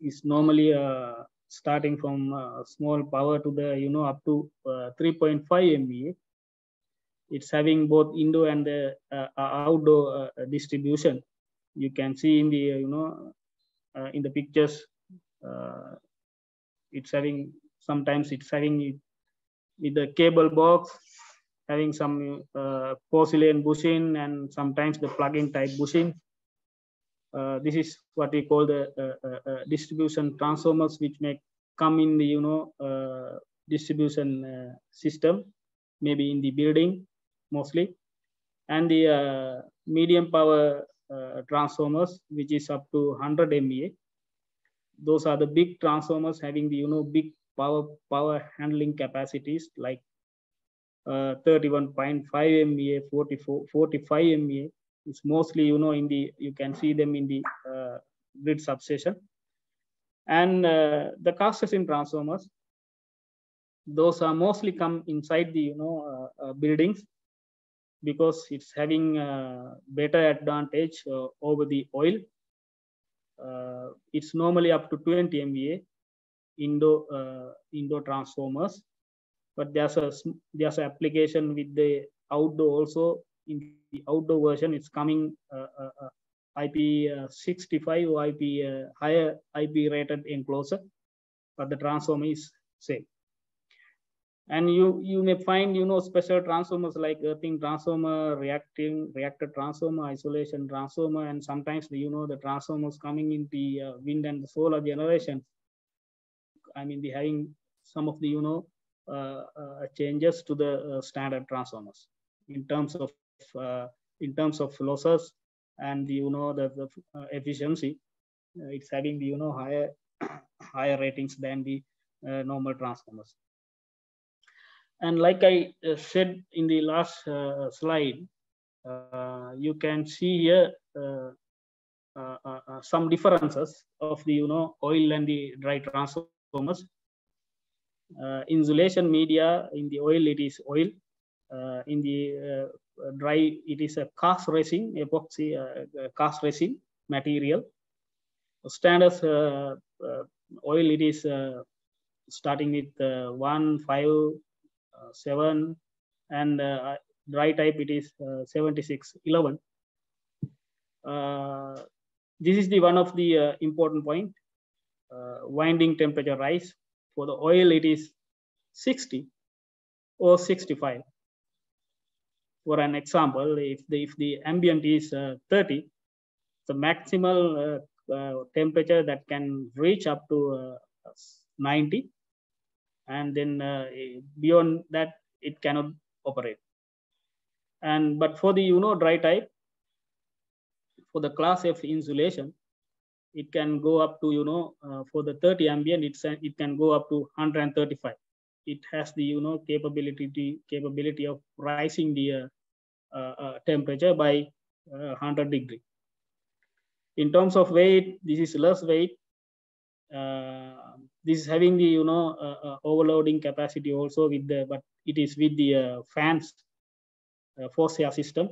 Is normally uh, starting from uh, small power to the you know up to 3.5 MVA it's having both indoor and outdoor distribution you can see in the you know uh, in the pictures uh, it's having sometimes it's having with the cable box having some uh, porcelain bushing and sometimes the plug-in type bushing. Uh, this is what we call the uh, uh, distribution transformers which may come in the you know distribution system maybe in the building mostly. And the medium power transformers, which is up to 100 MVA. Those are the big transformers having the, you know, big power, power handling capacities like uh, 31.5 MVA, 44, 45 MVA. It's mostly, you know, in the, you can see them in the uh, grid substation. And uh, the cast resin transformers, those are mostly come inside the, you know, uh, uh, buildings because it's having better advantage over the oil. it's normally up to 20 MVA Indo Indo transformers, but there's a there's an application with the outdoor also in the outdoor version it's coming uh, uh, uh IP65 or IP uh, higher IP rated enclosure, but the transformer is same. And you you may find you know special transformers like earthing transformer, reacting reactor transformer, isolation transformer, and sometimes you know the transformers coming in the uh, wind and the solar generation. I mean, the having some of the you know uh, uh, changes to the uh, standard transformers in terms of in terms of losses and you know the, the uh, efficiency uh, it's having you know higher [COUGHS] higher ratings than the uh, normal transformers and like i said in the last slide you can see here uh, uh, some differences of the you know oil and the dry transformers. Uh, insulation media in the oil it is oil. in the dry, it is a cast resin, epoxy uh, cast resin material. Standard uh, uh, oil, it is starting with one, five, seven, and dry type, it is 76, 11. this is the one of the important point. winding temperature rise. For the oil, it is 60 or 65 for an example, if the, if the ambient is uh, 30, the maximal uh, uh, temperature that can reach up to uh, 90. And then uh, beyond that, it cannot operate. And but for the you know dry type, for the class F insulation, it can go up to you know uh, for the 30 ambient, it's it can go up to 135 it has the you know capability capability of rising the uh, uh, uh temperature by 100 uh, degree. In terms of weight, this is less weight. Uh, this is having the you know overloading capacity also with the but it is with the fans force air system.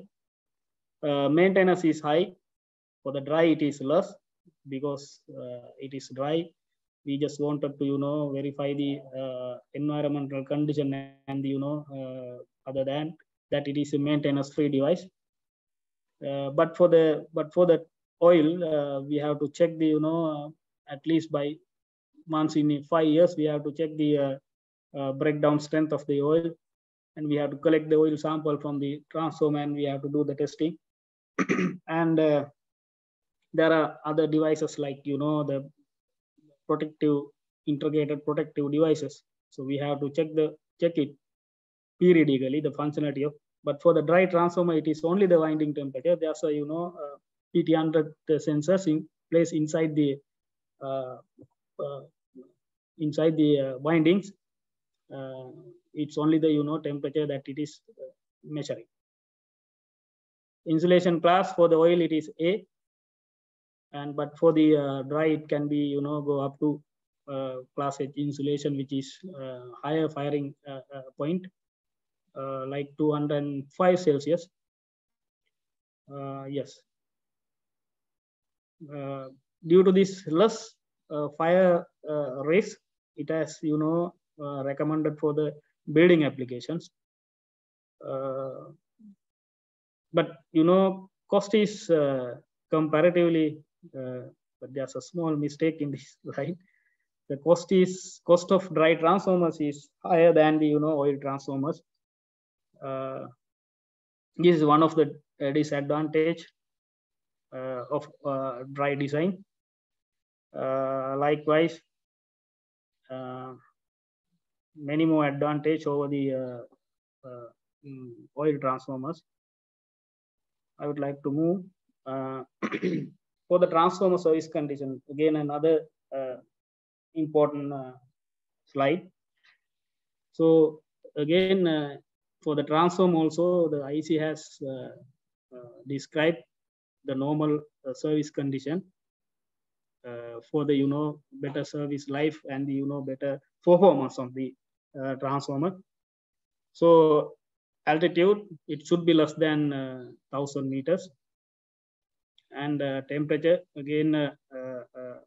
maintenance is high. For the dry, it is less because it is dry we just wanted to you know verify the uh, environmental condition and you know uh, other than that it is a maintenance free device uh, but for the but for the oil uh, we have to check the you know uh, at least by months in five years we have to check the uh, breakdown strength of the oil. And we have to collect the oil sample from the transformer and we have to do the testing. [CLEARS THROAT] And there are other devices like you know the protective integrated protective devices. So we have to check the check it periodically the functionality of but for the dry transformer it is only the winding temperature. There's a you know uh, pt100 sensors in place inside the uh, uh, inside the uh, windings uh, it's only the you know temperature that it is uh, measuring. Insulation class for the oil it is a and but for the uh, dry it can be you know go up to uh, class H insulation which is uh, higher firing uh, uh, point uh, like 205 Celsius. Yes. Due to this less fire risk it has you know recommended for the building applications. But you know cost is comparatively uh, but there's a small mistake in this [LAUGHS] right the cost is cost of dry transformers is higher than the you know oil transformers. Uh, this is one of the uh, disadvantage uh, of uh, dry design. Uh, likewise many more advantage over the mm, oil transformers i would like to move [CLEARS THROAT] for the transformer service condition, again, another uh, important uh, slide. So again, uh, for the transform also, the IC has uh, uh, described the normal uh, service condition for the, you know, better service life and the, you know, better performance of the transformer. So altitude, it should be less than uh, 1000 meters. And uh, temperature, again, uh, uh, uh,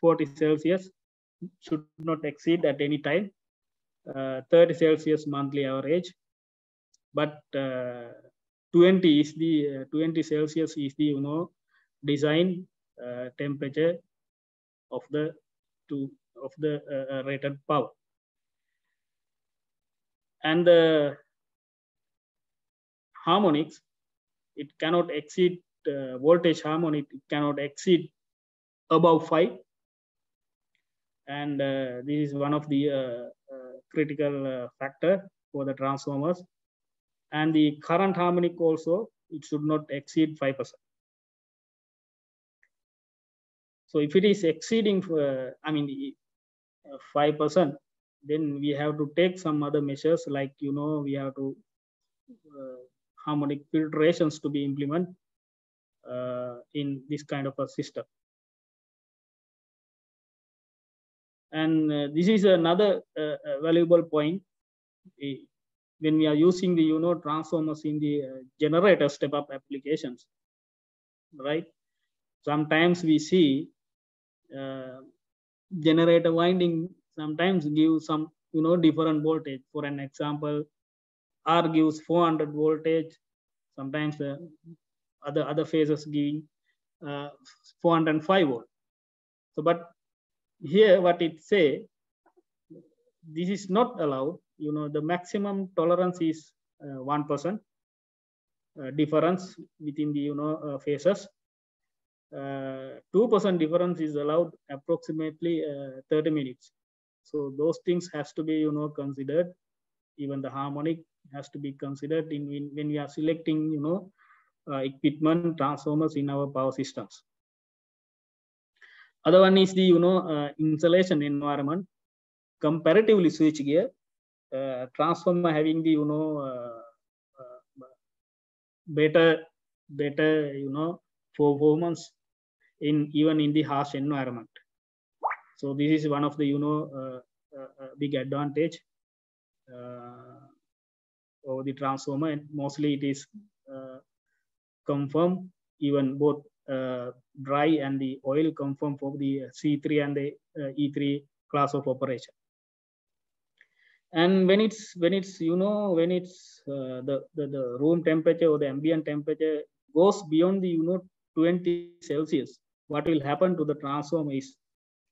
40 Celsius should not exceed at any time. 30 Celsius monthly average. But 20 is the 20 Celsius is the, you know, design temperature of the to of the rated power and the harmonics, it cannot exceed uh, voltage harmonic, it cannot exceed above five. And uh, this is one of the uh, uh critical uh, factor for the transformers. And the current harmonic also, it should not exceed 5%. So if it is exceeding, uh, I mean, 5%, then we have to take some other measures like you know we have to uh, harmonic filtrations to be implemented uh, in this kind of a system. And uh, this is another uh, valuable point. When we are using the you know transformers in the uh, generator step up applications right? Sometimes we see uh, generator winding sometimes give some you know different voltage. For an example r gives 400 voltage. Sometimes uh, other other phases giving uh, 405 volt. So but here what it say this is not allowed. You know the maximum tolerance is uh, 1% uh, difference within the you know uh, phases 2% uh, difference is allowed approximately 30 minutes so those things has to be, you know, considered. Even the harmonic has to be considered in, in when we are selecting, you know, uh, equipment transformers in our power systems. Other one is the, you know, uh, insulation environment. Comparatively switch gear, uh, transformer having the, you know, uh, uh, better, better, you know, performance in even in the harsh environment. So this is one of the you know uh, uh, uh, big advantage over the transformer, and mostly it is confirmed even both uh, dry and the oil confirm for the C3 and the uh, E3 class of operation. And when it's when it's you know when it's uh, the, the the room temperature or the ambient temperature goes beyond the you know 20 Celsius, what will happen to the transformer is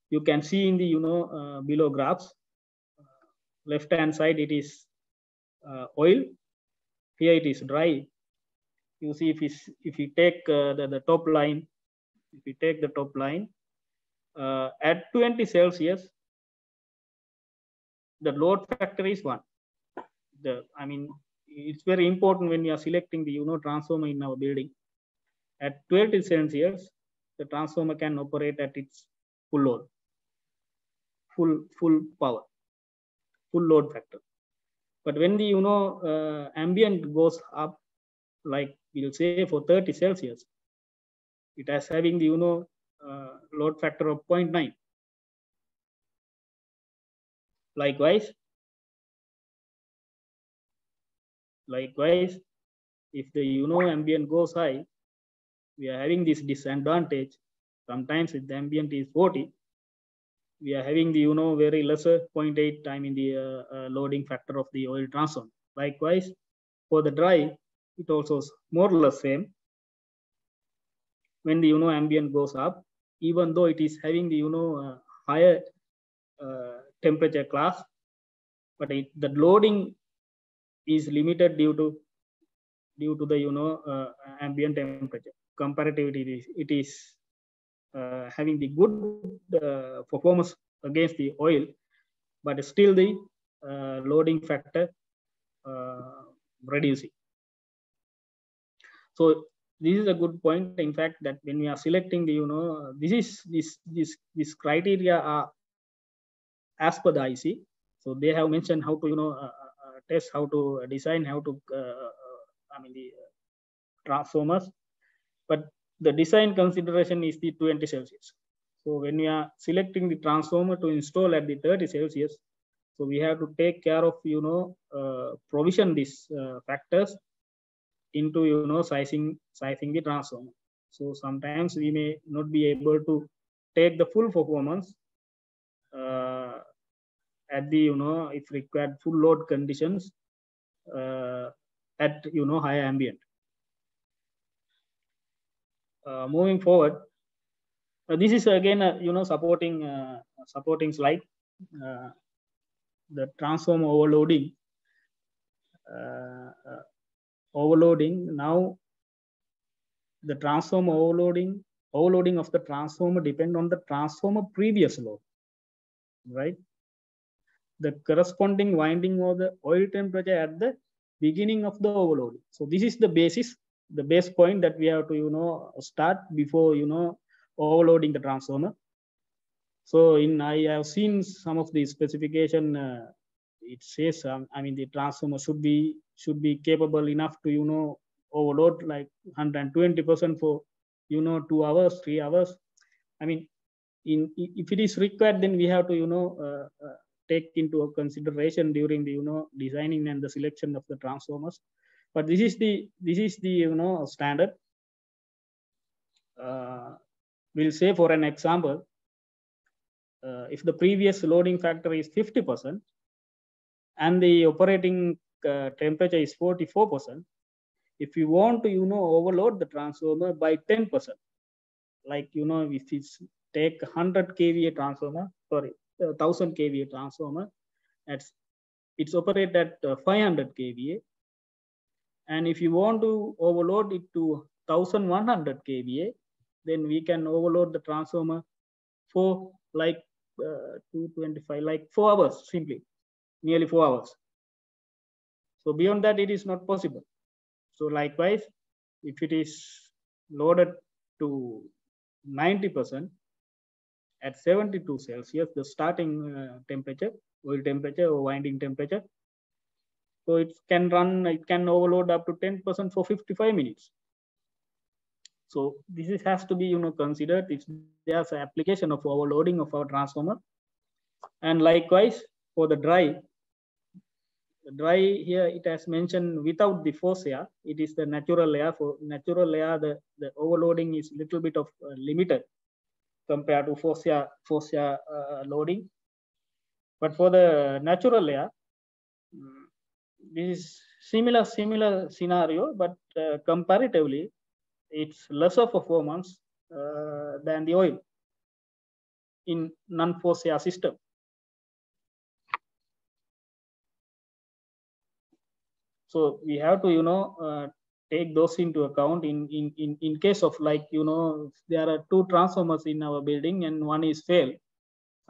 you can see in the you know uh, below graphs left hand side it is uh, oil here it is dry. You see if we if you take uh, the, the top line if we take the top line uh, at 20 celsius the load factor is one. The i mean it's very important when we are selecting the you know transformer in our building. At 20 celsius the transformer can operate at its full load full full power, full load factor. But when the you know uh, ambient goes up, like we'll say for 30 Celsius, it has having the you know uh, load factor of 0.9. Likewise, likewise, if the you know ambient goes high, we are having this disadvantage. Sometimes if the ambient is 40, we are having the you know very lesser 0.8 time in the uh, uh, loading factor of the oil transform. Likewise, for the dry, it also is more or less same. When the you know ambient goes up, even though it is having the you know uh, higher uh, temperature class, but it, the loading is limited due to due to the you know uh, ambient temperature. Comparatively, it is, uh, having the good uh, performance against the oil, but still the uh, loading factor reducing. So this is a good point. In fact, that when we are selecting the, you know, this is this this this criteria are as per the IC. So they have mentioned how to, you know, uh, uh, test, how to design, how to, uh, I mean, the transformers. But the design consideration is the 20 Celsius. So when we are selecting the transformer to install at the 30 Celsius, So we have to take care of, you know, uh, provision these uh, factors into, you know, sizing, sizing the transformer. So sometimes we may not be able to take the full performance uh, at the, you know, if required full load conditions uh, at, you know, high ambient. Uh, moving forward, uh, this is again, uh, you know, supporting supporting slide. the transform overloading. overloading now the transform overloading overloading of the transformer depend on the transformer previous load right the corresponding winding of the oil temperature at the beginning of the overloading so this is the basis the base point that we have to you know start before you know overloading the transformer. So in i have seen some of the specification uh, it says um, i mean the transformer should be should be capable enough to you know overload like 120 percent for you know two hours three hours. I mean in if it is required then we have to you know uh, uh, take into consideration during the you know designing and the selection of the transformers but this is the this is the you know standard. Uh, we'll say for an example uh, if the previous loading factor is 50 percent and the operating uh, temperature is 44 percent if you want to you know overload the transformer by 10 percent like you know if it's take 100 kva transformer sorry 1000 kva transformer it's it's operate at uh, 500 kva and if you want to overload it to 1100 kVA, then we can overload the transformer for like uh, 225, like four hours simply, nearly four hours. So beyond that, it is not possible. So likewise, if it is loaded to 90% at 72 Celsius, the starting uh, temperature, oil temperature or winding temperature, so it can run, it can overload up to 10% for 55 minutes. So this is, has to be you know considered if there's an application of overloading of our transformer. And likewise for the dry, the dry here it has mentioned without the force it is the natural air. For natural air, the, the overloading is little bit of uh, limited compared to force air, force uh, loading. But for the natural air, this is similar similar scenario, but uh, comparatively, it's lesser performance uh, than the oil in non-force air system. So we have to, you know, uh, take those into account in, in, in, in case of like, you know, there are two transformers in our building and one is failed.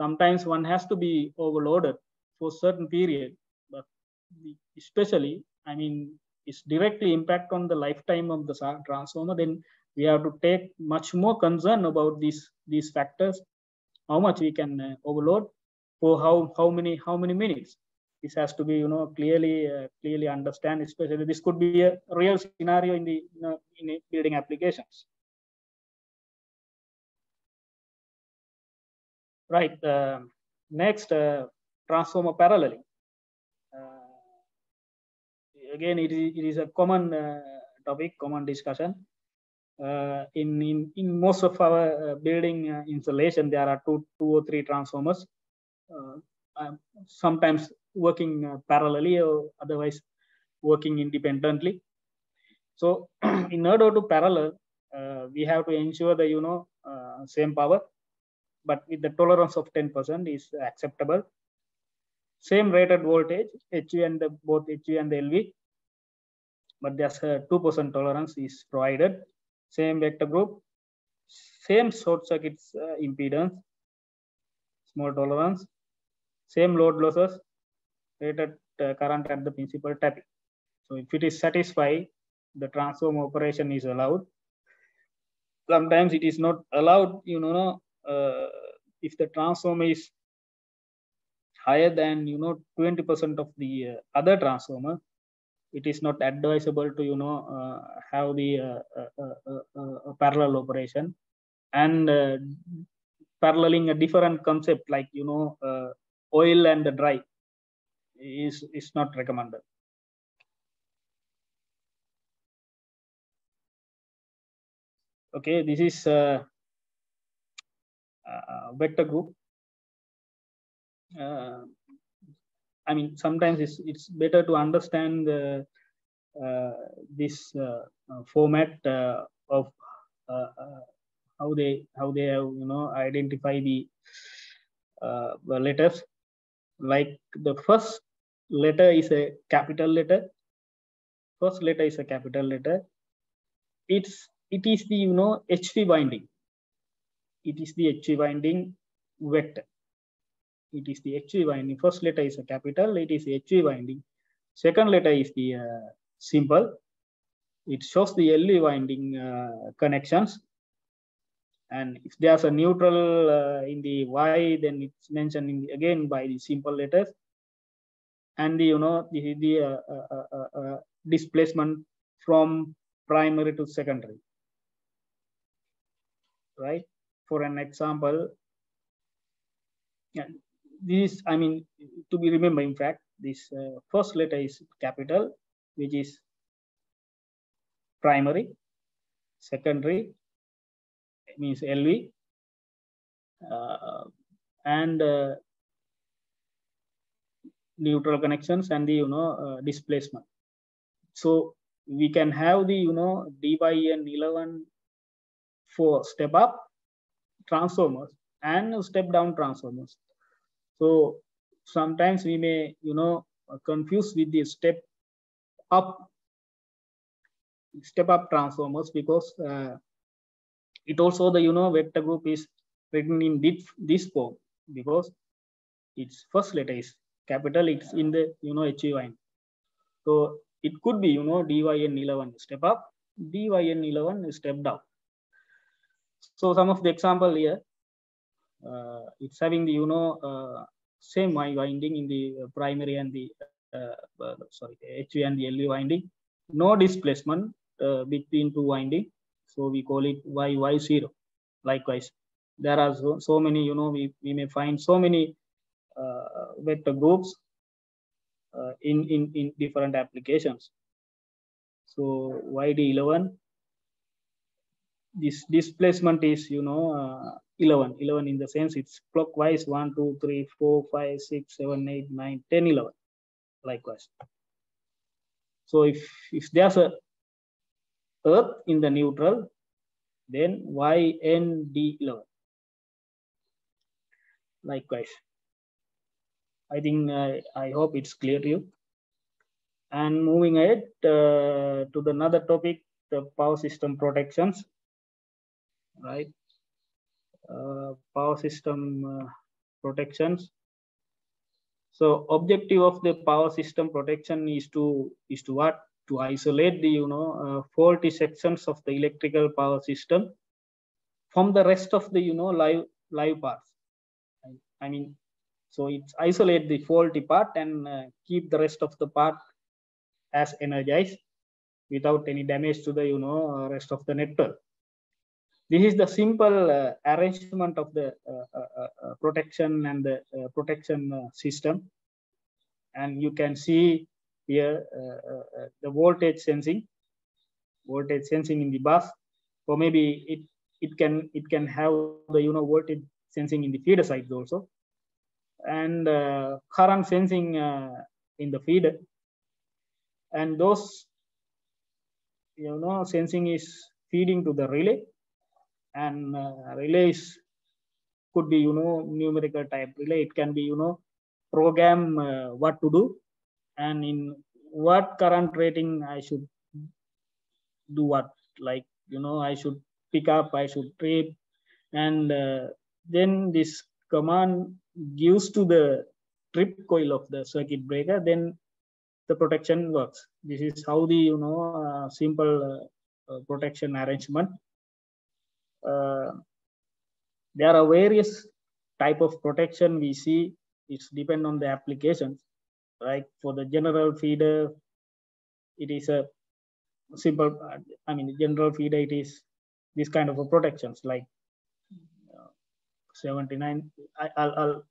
Sometimes one has to be overloaded for certain period especially, I mean, it's directly impact on the lifetime of the transformer, then we have to take much more concern about these these factors, how much we can uh, overload for how how many how many minutes. This has to be you know clearly uh, clearly understand. Especially this could be a real scenario in the you know, in building applications. Right. Uh, next, uh, transformer paralleling again, it is, it is a common uh, topic, common discussion. Uh, in, in, in most of our uh, building uh, installation, there are two, two or three transformers, uh, sometimes working uh, parallelly or otherwise working independently. So [CLEARS THROAT] in order to parallel, we have to ensure the, you know, same power, but with the tolerance of 10% is acceptable. Same rated voltage, HV and the, both HV and the LV but there's a 2% tolerance is provided. Same vector group, same short circuit uh, impedance, small tolerance, same load losses, rated uh, current at the principal tapping. So if it is satisfied, the transform operation is allowed. Sometimes it is not allowed, you know, uh, if the transform is higher than, you know, 20% of the uh, other transformer, it is not advisable to you know uh, have the uh, uh, parallel operation and paralleling a different concept like you know oil and dry is, is not recommended. Okay, this is uh, uh, vector group. Uh, I mean, sometimes it's, it's better to understand the, uh, this uh, uh, format uh, of how they how they have you know identify the, the letters. Like the first letter is a capital letter. First letter is a capital letter. It's it is the you know HV winding. It is the HV winding vector. It is the HV winding. First letter is a capital. It is HV winding. Second letter is the uh, symbol. It shows the LV winding uh, connections. And if there's a neutral uh, in the Y, then it's mentioned in, again by the simple letters. And the, you know the, the uh, uh, uh, displacement from primary to secondary. Right. For an example, this I mean to be remembered. In fact, this first letter is capital, which is primary, secondary means LV, uh, and uh, neutral connections and the you know uh, displacement. So we can have the you know DYN 11 for step up transformers and step down transformers. So sometimes we may you know confuse with the step up step up transformers because uh, it also the you know vector group is written in this, this form because its first letter is capital it's in the you know HUIN. So it could be you know DYN 11 step up, DYN 11 step down. So some of the example here, it's having the you know uh, same winding in the primary and the uh, uh sorry HV and the LV winding, no displacement uh, between two winding. So we call it Y Y zero. Likewise, there are so, so many, you know, we, we may find so many uh, vector groups uh, in, in, in different applications. So YD11, this displacement is, you know, uh, 11, 11 in the sense it's clockwise 1, 2, 3, 4, 5, 6, 7, 8, 9, 10, 11, likewise. So if, if there's a Earth in the neutral, then YND11. Likewise. I think uh, I hope it's clear to you. And moving ahead uh, to the another topic, the power system protections, right? Uh, power system uh, protections. So objective of the power system protection is to is to what? to isolate the you know uh, faulty sections of the electrical power system from the rest of the you know live live parts i, I mean so it's isolate the faulty part and uh, keep the rest of the part as energized without any damage to the you know uh, rest of the network this is the simple uh, arrangement of the uh, uh, uh, protection and the protection system. And you can see here uh, uh, uh, the voltage sensing, voltage sensing in the bus, or maybe it it can it can have the you know voltage sensing in the feeder sides also, and current sensing in the feeder, and those you know sensing is feeding to the relay, and relays could be you know numerical type relay. It can be you know program what to do and in what current rating I should do what like you know I should pick up I should trip and uh, then this command gives to the trip coil of the circuit breaker then the protection works this is how the you know uh, simple uh, uh protection arrangement uh, there are various type of protection we see it's depend on the applications right? For the general feeder, it is a simple, I mean, general feeder, it is this kind of a protections like uh, 79. I, will I'll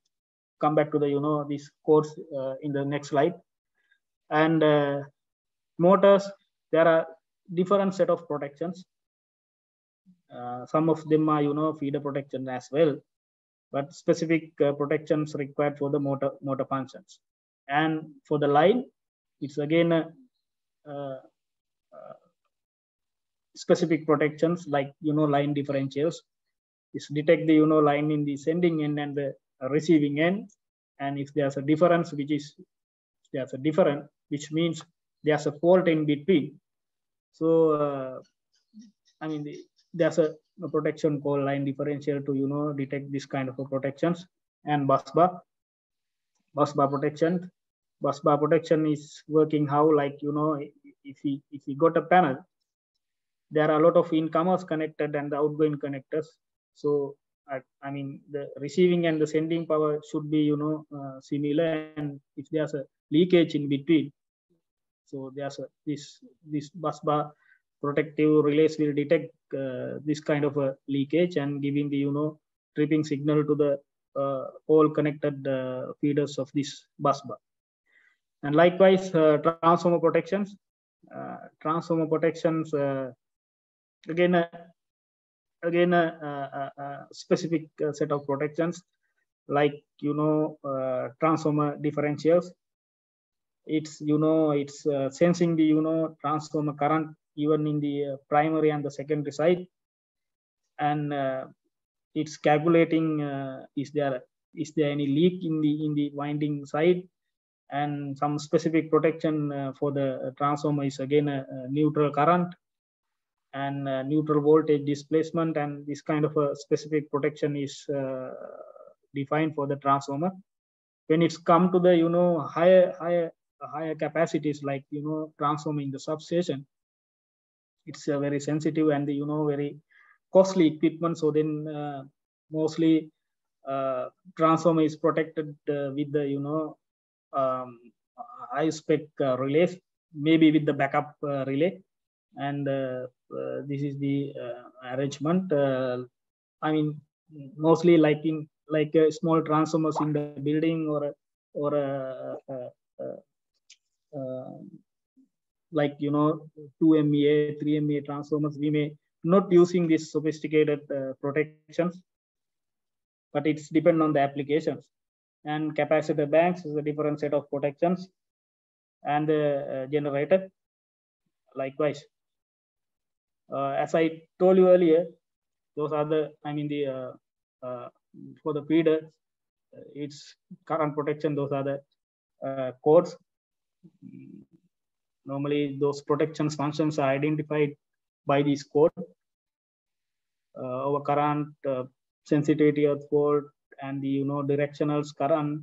come back to the you know this course uh, in the next slide and uh, motors there are different set of protections uh, some of them are you know feeder protection as well but specific uh, protections required for the motor motor functions. And for the line it's again a, uh, uh, specific protections like you know line differentials. Is detect the you know line in the sending end and the receiving end. And if there's a difference which is there's a difference which means there's a fault in between. So uh, i mean the, there's a, a, protection called line differential to you know detect this kind of protections. And bus bar bus bar protection bus bar protection is working how like you know if we if we got a panel there are a lot of incomers connected and the outgoing connectors. So I, I, mean the receiving and the sending power should be you know uh, similar. And if there's a leakage in between so there's a this this bus bar protective relays will detect uh, this kind of a leakage and giving the you know tripping signal to the uh, all connected uh, feeders of this bus bar. And likewise uh, transformer protections uh, transformer protections again again a, specific set of protections like you know uh, transformer differentials. It's you know it's uh, sensing the you know transformer current even in the uh, primary and the secondary side. And uh, it's calculating uh, is there is there any leak in the in the winding side? And some specific protection uh, for the transformer is again a, a neutral current and neutral voltage displacement and this kind of a specific protection is uh, defined for the transformer. When it's come to the you know higher higher higher capacities like you know transforming the substation it's a very sensitive and you know very costly equipment so then uh, mostly uh, transformer is protected uh, with the you know um, high spec uh, relays maybe with the backup relay and uh, uh, this is the uh, arrangement. I mean, mostly like in like small transformers in the building or or like you know 2 MVA, 3 MVA transformers, we may not using these sophisticated uh, protections, but it's depend on the applications. And capacitor banks is a different set of protections and the uh, generator likewise. Uh, as I told you earlier, those are the, I mean, the uh, uh, for the feeder, it's current protection. Those are the codes. Normally, those protection functions are identified by this code. our current sensitivity of fault and the you know directionals current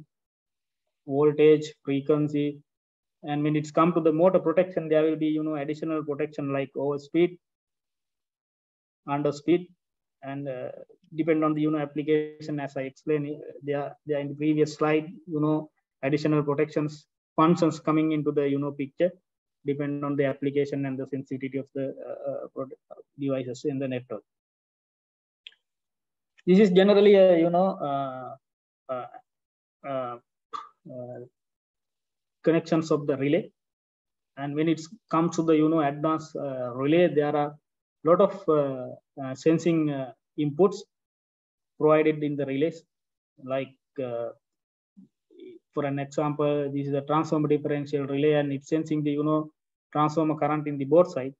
voltage frequency and when it's come to the motor protection there will be you know additional protection like over speed under speed and uh, depend on the you know application as I explained there there in the previous slide you know additional protections functions coming into the you know picture depend on the application and the sensitivity of the uh, uh, devices in the network. This is generally a you know uh, uh, uh, connections of the relay, and when it comes to the you know advanced relay, there are a lot of uh, uh, sensing uh, inputs provided in the relays. Like for an example, this is a transformer differential relay and it's sensing the, you know, transformer current in the both side.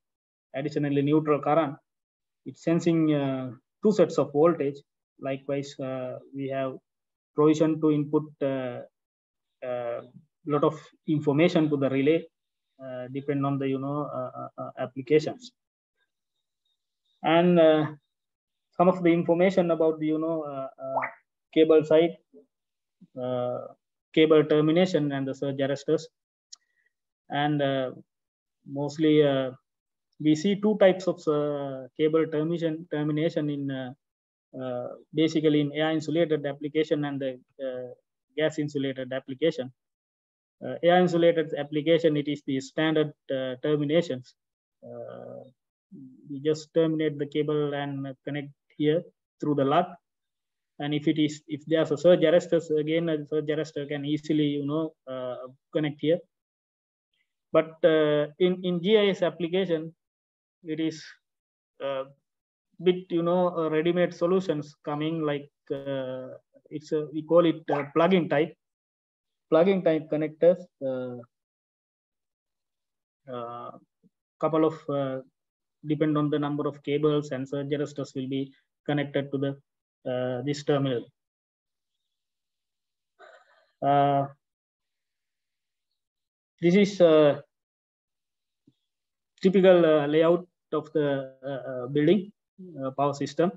Additionally, neutral current. It's sensing two sets of voltage. Likewise, we have provision to input a uh, lot of information to the relay uh, depend on the you know uh, uh, applications and uh, some of the information about the you know uh, uh, cable side cable termination and the surge arresters and mostly we see two types of cable termination termination in uh, basically in air insulated application and the uh, gas insulated application. Uh, air insulated application, it is the standard terminations. We just terminate the cable and connect here through the lug and if it is if there's a surge arresters again a surge arrestor can easily you know uh, connect here but uh, in in gis application it is uh, bit you know uh, ready-made solutions coming like it's a we call it plugin type. Plugin type connectors couple of depend on the number of cables and surge will be connected to the uh, this terminal. Uh, this is a typical uh, layout of the uh, uh, building power system.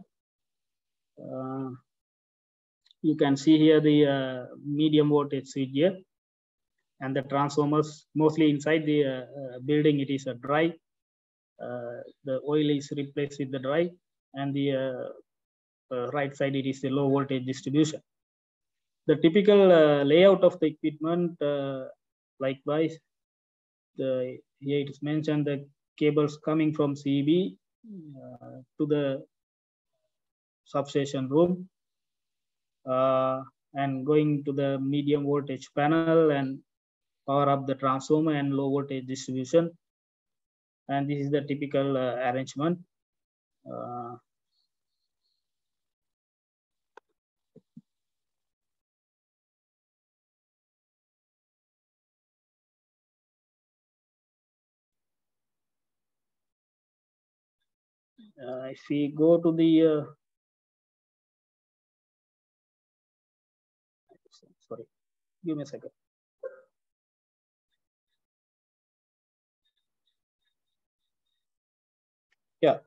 You can see here the medium voltage switchgear and the transformers. Mostly inside the uh, uh, building it is a dry. Uh, the oil is replaced with the dry and the right side it is the low voltage distribution. The typical layout of the equipment likewise the here it is mentioned the cables coming from CEB uh, to the substation room uh, and going to the medium voltage panel and power up the transformer and low voltage distribution. And this is the typical uh, arrangement. If we go to the uh, sorry give me a second. Yeah.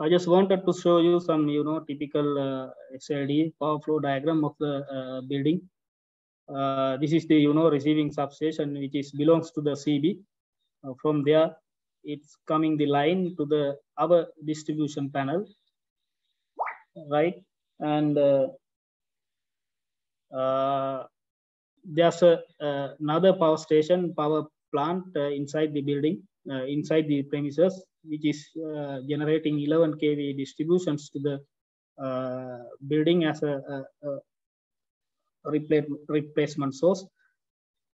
I just wanted to show you some you know typical uh, SLD power flow diagram of the uh, building. Uh, this is the you know receiving substation which is belongs to the CEB Uh, from there it's coming the line to the other distribution panel right? And uh, uh, there's a, uh, another power station power plant uh, inside the building uh, inside the premises which is uh, generating 11 kV distributions to the building as a, a, a replacement source.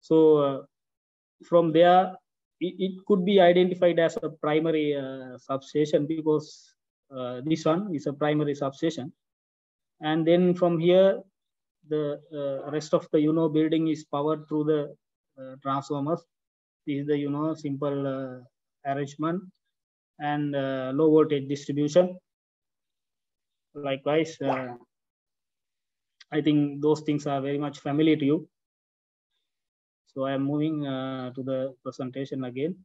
So from there it, it could be identified as a primary uh, substation because uh, this one is a primary substation. And then from here the uh, rest of the you know building is powered through the transformers. This is the you know simple arrangement and uh, low voltage distribution. Likewise uh, i think those things are very much familiar to you so i am moving uh, to the presentation again.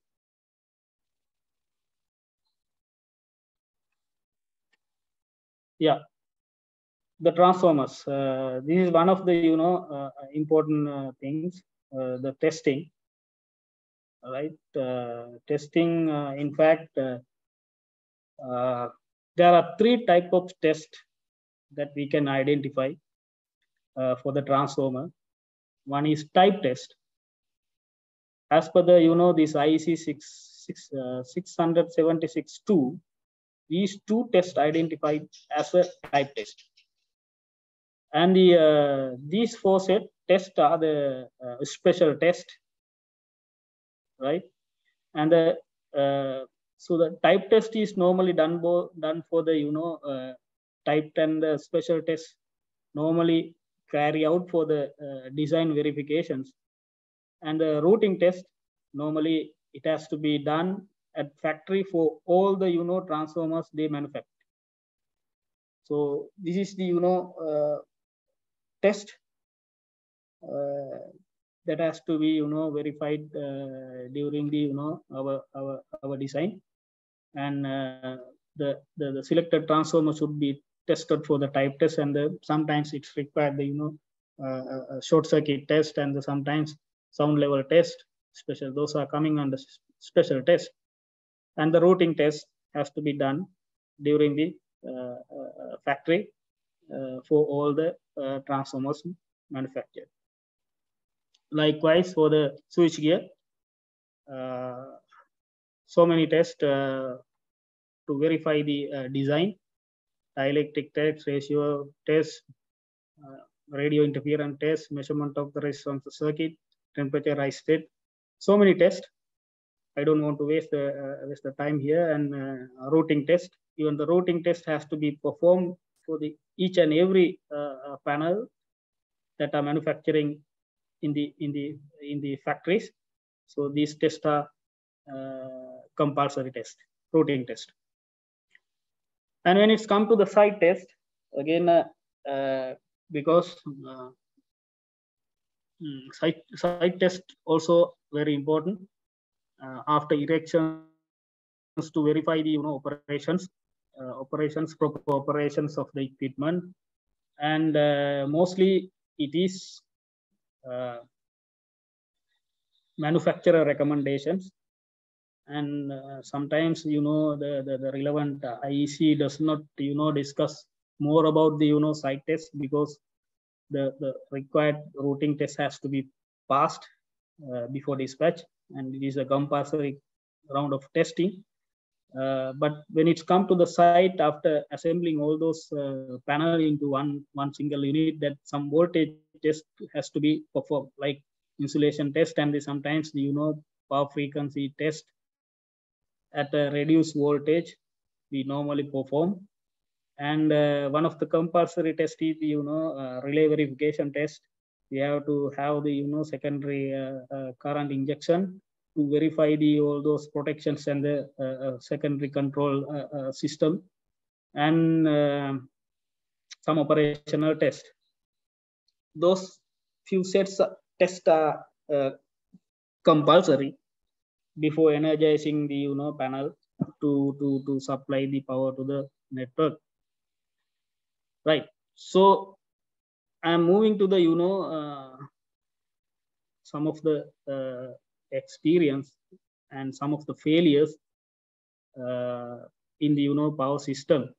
Yeah. The transformers uh, this is one of the you know uh, important uh, things uh, the testing right? Uh, testing in fact there are three type of test that we can identify for the transformer. One is type test as per the you know this IEC 6, 6 uh, 676 2 these two tests identified as a type test. And the uh, these four set tests are the uh, special test right? And the uh, so the type test is normally done bo- done for the you know uh, type and the special test normally carry out for the uh, design verifications and the routine test normally it has to be done at factory for all the you know transformers they manufacture. So this is the you know uh, test uh, that has to be you know verified uh, during the you know our our our design. And uh, the, the the selected transformer should be tested for the type test. And the, sometimes it's required the you know uh, short circuit test. And the sometimes sound level test special. Those are coming the special test. And the routine test has to be done during the uh, uh, factory uh, for all the uh, transformers manufactured. Likewise for the switchgear so many tests to verify the uh, design dielectric test, ratio test, uh, radio interference test, measurement of the resistance circuit, temperature rise state. So many tests. I don't want to waste the, uh, waste the time here and uh, routine test. Even the routine test has to be performed for the each and every uh, uh, panel that are manufacturing in the in the in the factories. So these tests are uh, compulsory test, routine test. And when it's come to the site test, again, uh, uh, because uh, hmm, site, site test also very important. Uh, after erections to verify the you know operations, uh, operations proper operations of the equipment, and mostly it is manufacturer recommendations. And uh, sometimes you know the, the, the relevant uh, IEC does not you know discuss more about the you know site test because the the required routine test has to be passed uh, before dispatch and it is a compulsory round of testing. Uh, but when it's come to the site after assembling all those uh, panel into one one single unit that some voltage test has to be performed like insulation test and sometimes you know power frequency test. At a reduced voltage we normally perform and uh, one of the compulsory test is you know uh, relay verification test. We have to have the you know secondary uh, uh current injection to verify the all those protections and the uh, uh, secondary control system. And some operational test. Those few sets tests are compulsory before energizing the you know panel to to to supply the power to the network right. So i'm moving to the you know uh, some of the uh, experience and some of the failures uh, in the you know power system.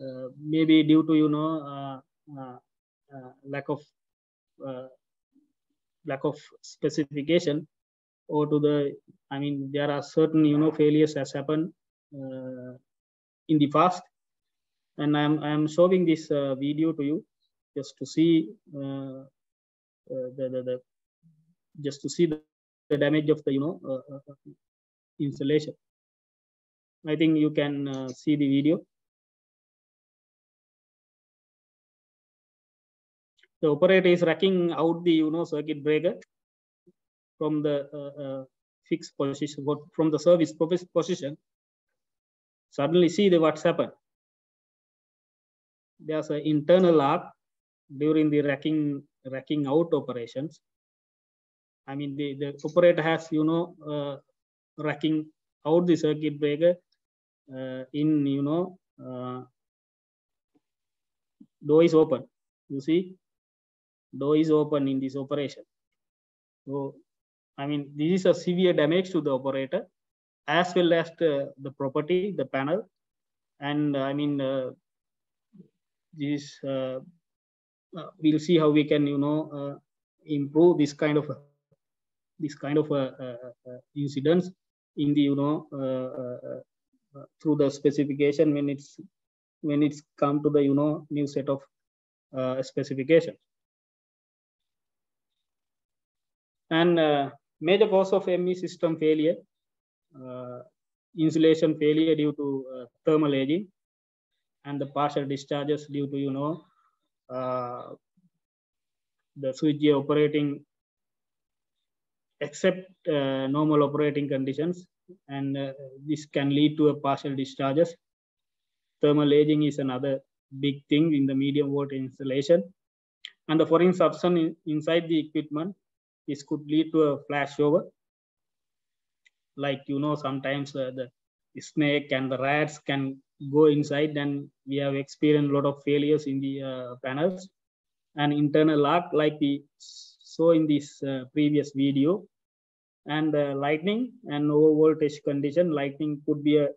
Uh, maybe due to you know uh, uh, lack of lack of specification or to the i mean there are certain you know failures has happened in the past and i'm i'm showing this uh, video to you just to see uh, uh the, the, the just to see the, the damage of the you know insulation. I think you can see the video. The operator is racking out the you know circuit breaker from the uh, uh, fixed position, from the service position, suddenly see the what's happened. There's an internal arc during the racking racking out operations. I mean, the, the operator has, you know, uh, racking out the circuit breaker uh, in, you know, uh, door is open. You see, door is open in this operation. So I mean, this is a severe damage to the operator as well as the, the property, the panel. And uh, I mean, uh, this, uh, uh, we'll see how we can, you know, uh, improve this kind of, this kind of uh, incidents in the, you know, through the specification when it's, when it's come to the, you know, new set of specifications. And major cause of MV system failure, uh, insulation failure due to uh, thermal aging, and the partial discharges due to, you know, uh, the switchgear operating except uh, normal operating conditions. And uh, this can lead to a partial discharges. Thermal aging is another big thing in the medium voltage installation. And the foreign substance in, inside the equipment this could lead to a flashover. Like, you know, sometimes uh, the snake and the rats can go inside and we have experienced a lot of failures in the uh, panels. And internal arc like we saw in this uh, previous video. And uh, lightning and low voltage condition lightning could be a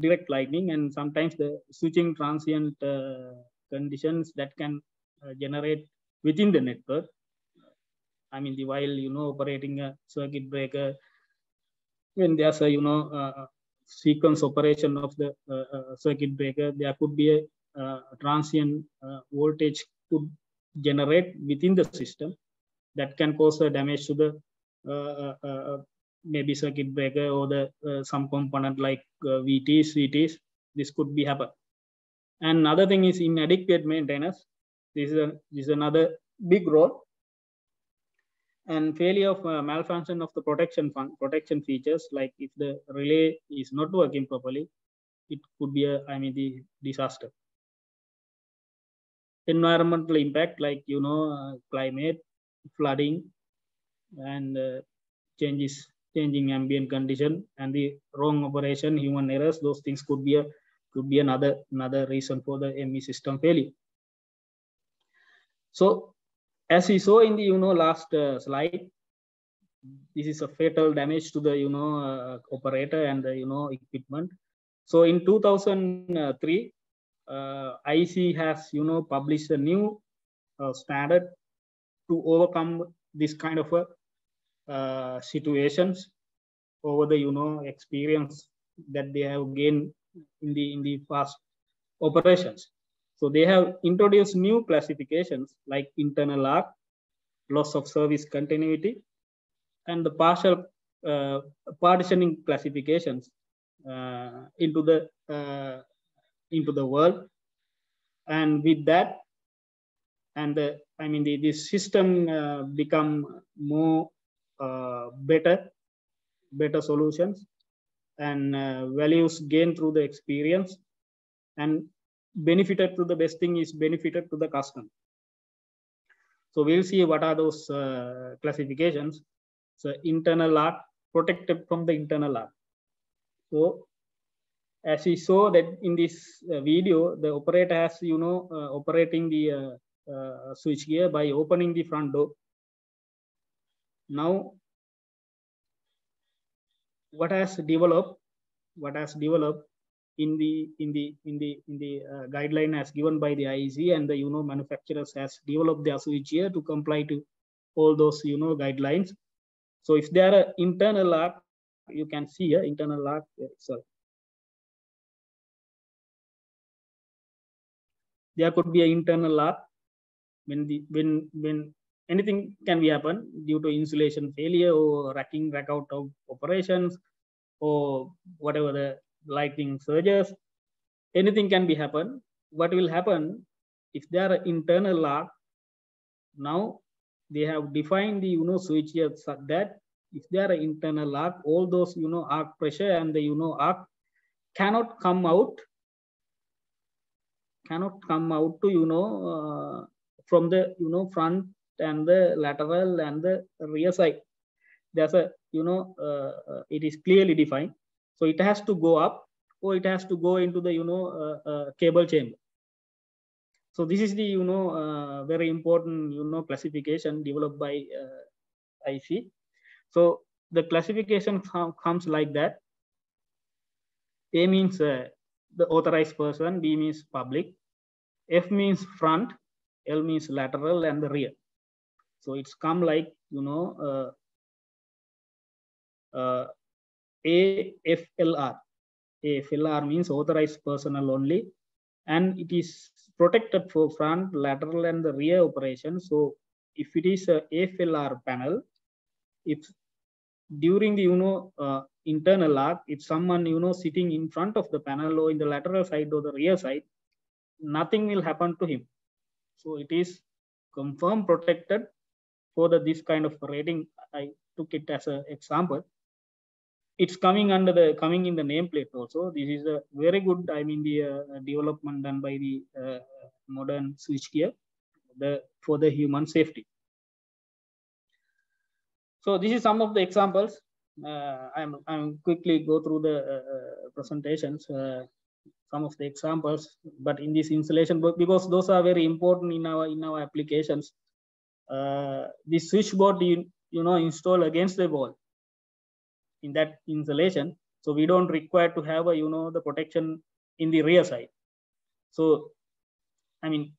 direct lightning. And sometimes the switching transient uh, conditions that can uh, generate within the network. I mean, the while you know operating a circuit breaker, when there's a you know uh, sequence operation of the uh, uh, circuit breaker, there could be a uh, transient voltage could generate within the system that can cause a damage to the maybe circuit breaker or the some component like VTs, CTs. This could be happen. And another thing is inadequate maintenance. This is, a, this is another big role and failure of uh, malfunction of the protection protection features like if the relay is not working properly it could be a i mean the disaster. Environmental impact like you know uh, climate flooding and uh, changes changing ambient condition and the wrong operation human errors those things could be a could be another another reason for the MV system failure. So as we saw in the you know last uh, slide this is a fatal damage to the you know uh, operator and the you know equipment. So in 2003 uh, IEC has you know published a new uh, standard to overcome this kind of a, uh, situations over the you know experience that they have gained in the in the past operations so they have introduced new classifications like internal arc, loss of service continuity, and the partial uh, partitioning classifications uh, into the uh, into the world. And with that, and the, I mean, the, the system uh, become more uh, better, better solutions, and uh, values gained through the experience, and benefited to the best thing is benefited to the customer. So we'll see what are those uh, classifications. So internal arc protected from the internal arc. So as we saw that in this uh, video, the operator has, you know, uh, operating the uh, uh, switchgear by opening the front door. Now, what has developed, what has developed in the in the in the in the uh, guideline as given by the IEC and the you know manufacturers has developed their switchgear to comply to all those you know guidelines. So if there are internal arc, you can see here internal arc. Sorry, there could be an internal arc when the when when anything can be happen due to insulation failure or racking rack out of operations or whatever the lightning surges, anything can be happen. What will happen if there are internal arc? Now they have defined the you know switchgear that if there are internal arc, all those you know arc pressure and the you know arc cannot come out, cannot come out to you know uh, from the you know front and the lateral and the rear side. There's a you know uh, uh it is clearly defined so it has to go up or it has to go into the, you know, uh, uh, cable chamber. So this is the, you know, uh, very important, you know, classification developed by IC. So the classification comes like that. A means the authorized person, B means public, F means front, L means lateral and the rear. So it's come like, you know, uh, uh, AFLR. AFLR means authorized personnel only, and it is protected for front, lateral, and the rear operation. So if it is a AFLR panel, if during the you know uh, internal arc, if someone you know sitting in front of the panel or in the lateral side or the rear side, nothing will happen to him. So it is confirmed protected for the this kind of rating. I took it as an example it's coming under the coming in the nameplate also. This is a very good, I mean, the uh, development done by the uh, modern switchgear the for the human safety. So this is some of the examples. Uh, I'm I'm quickly go through the uh, uh, presentations. Uh, some of the examples, but in this installation because those are very important in our in our applications. the switchboard you you know install against the wall in that insulation. So we don't require to have a, you know, the protection in the rear side. So, I mean,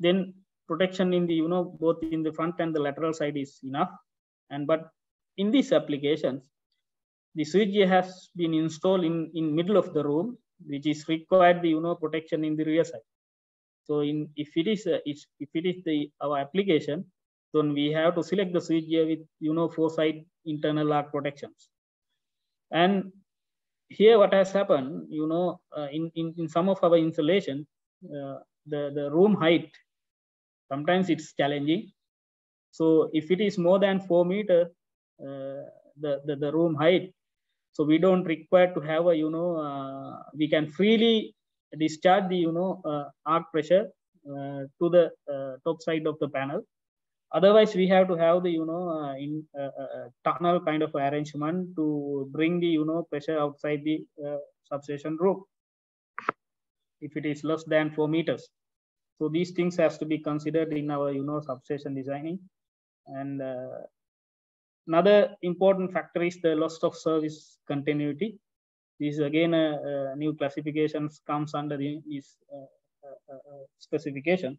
then protection in the, you know, both in the front and the lateral side is enough. And, but in these applications, the switch has been installed in in middle of the room, which is required the you know protection in the rear side. So in if it is uh, if, it is the our application, then we have to select the switch with you know four side internal arc protections. And here what has happened, you know, uh, in, in in some of our installation, uh, the the room height sometimes it's challenging. So if it is more than four meter, uh, the, the the room height, so we don't require to have a you know uh, we can freely discharge the you know uh, arc pressure uh, to the top side of the panel otherwise we have to have the you know uh, in tunnel kind of arrangement to bring the you know pressure outside the substation roof if it is less than four meters. So these things has to be considered in our you know substation designing. And uh, another important factor is the loss of service continuity. This is again a, a new classifications comes under the, this uh, uh, uh specification.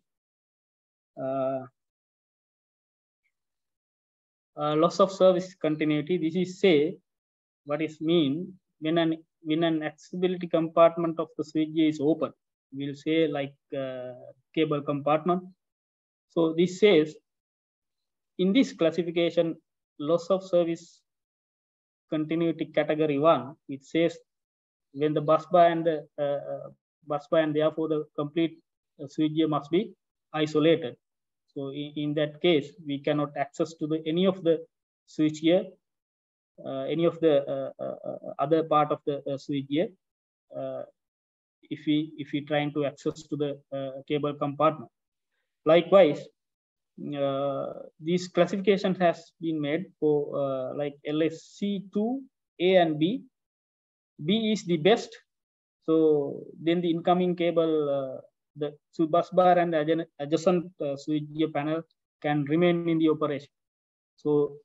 Loss of service continuity. This is say what is mean when an when an accessibility compartment of the switch is open. We'll say like cable compartment. So this says in this classification, loss of service continuity category one, it says when the bus bar and the uh, uh, bus bar and therefore the complete uh, switch must be isolated. So in, in, that case, we cannot access to the any of the switch gear, uh, any of the uh, uh, other part of the switch gear. if we if we trying to access to the cable compartment. Likewise, uh, these classifications has been made for uh, like LSC2, A and B. B is the best. So then the incoming cable, uh, the bus bar and the adjacent uh, switch gear panel can remain in the operation. So,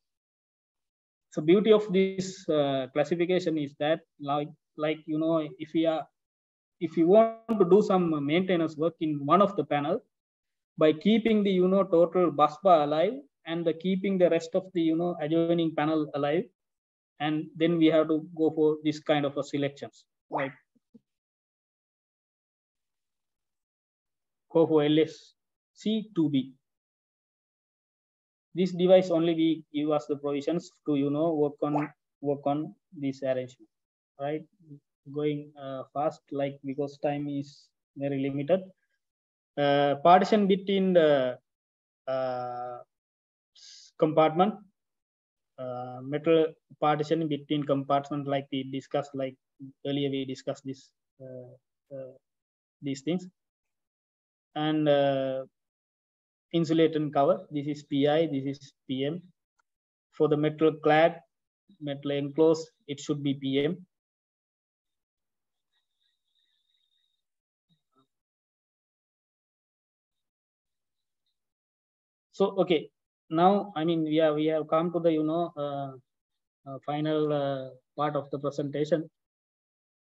so beauty of this uh, classification is that like, like, you know, if we are, if you want to do some maintenance work in one of the panel, by keeping the you know total bus bar alive and the keeping the rest of the you know adjoining panel alive and then we have to go for this kind of a selections like go for LSC2B. This device only we give us the provisions to you know work on work on this arrangement, right? Going uh, fast like because time is very limited. Uh, partition between the uh, compartment uh, metal partition between compartment like we discussed like earlier we discussed this uh, uh, these things and uh, insulated cover. This is pi this is pm for the metal clad metal enclosed it should be pm so okay. Now i mean we have we have come to the you know uh, uh, final uh, part of the presentation.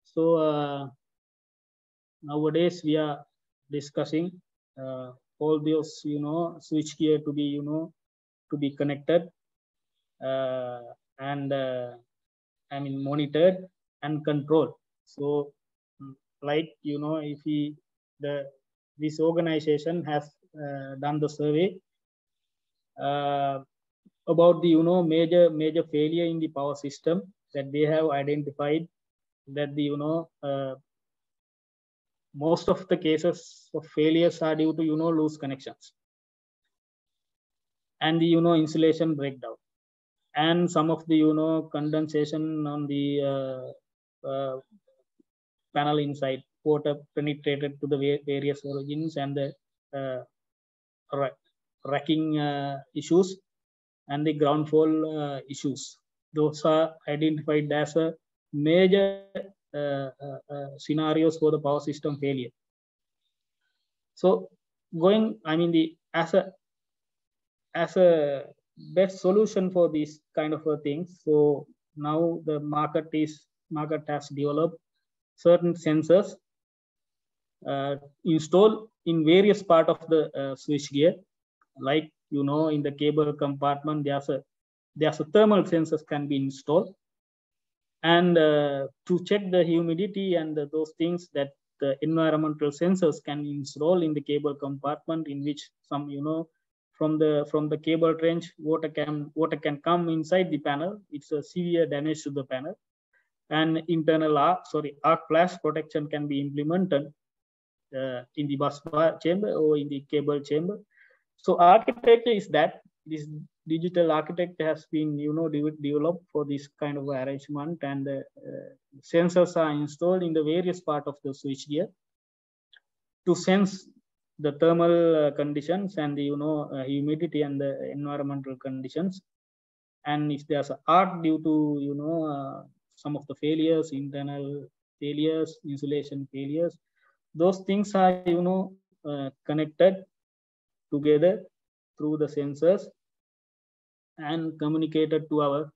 So uh, nowadays we are discussing uh, all those you know switch gear to be you know to be connected uh, and i mean monitored and controlled. So like you know if we the this organization has done the survey uh, about the you know major major failure in the power system that they have identified that the you know uh, most of the cases of failures are due to you know loose connections and the you know insulation breakdown and some of the you know condensation on the uh, uh, panel inside water penetrated to the various origins and the uh, racking uh, issues and the ground fault uh, issues. Those are identified as a major scenarios for the power system failure. So going, I mean, the as a as a best solution for these kind of things. So now the market is market has developed certain sensors uh, installed in various part of the uh, switch gear like you know in the cable compartment there's a there's a thermal sensors can be installed and uh, to check the humidity and the, those things that the environmental sensors can install in the cable compartment in which some you know from the from the cable trench water can water can come inside the panel. It's a severe damage to the panel. And internal arc sorry arc flash protection can be implemented uh, in the bus bar chamber or in the cable chamber. So architecture is that this digital architect has been you know de developed for this kind of arrangement and uh, sensors are installed in the various part of the switch gear to sense the thermal uh, conditions and the you know uh, humidity and the environmental conditions. And if there's a arc due to you know uh, some of the failures internal failures insulation failures those things are you know uh, connected together through the sensors and communicated to our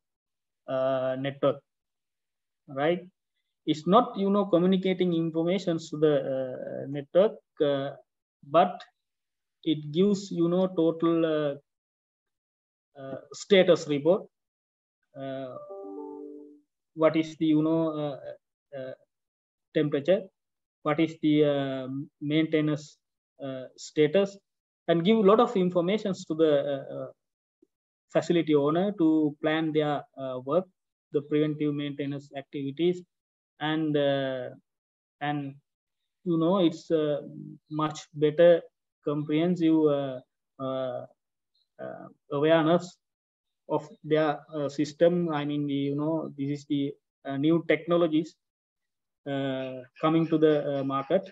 uh, network right? It's not you know communicating information to the uh, network uh, but it gives you know total uh, uh, status report uh, what is the you know temperature what is the maintenance status and give a lot of information to the facility owner to plan their uh, work, the preventive maintenance activities, and uh, and you know it's uh, much better comprehensive uh, uh, uh, awareness of their system. I mean, you know, this is the new technologies coming to the market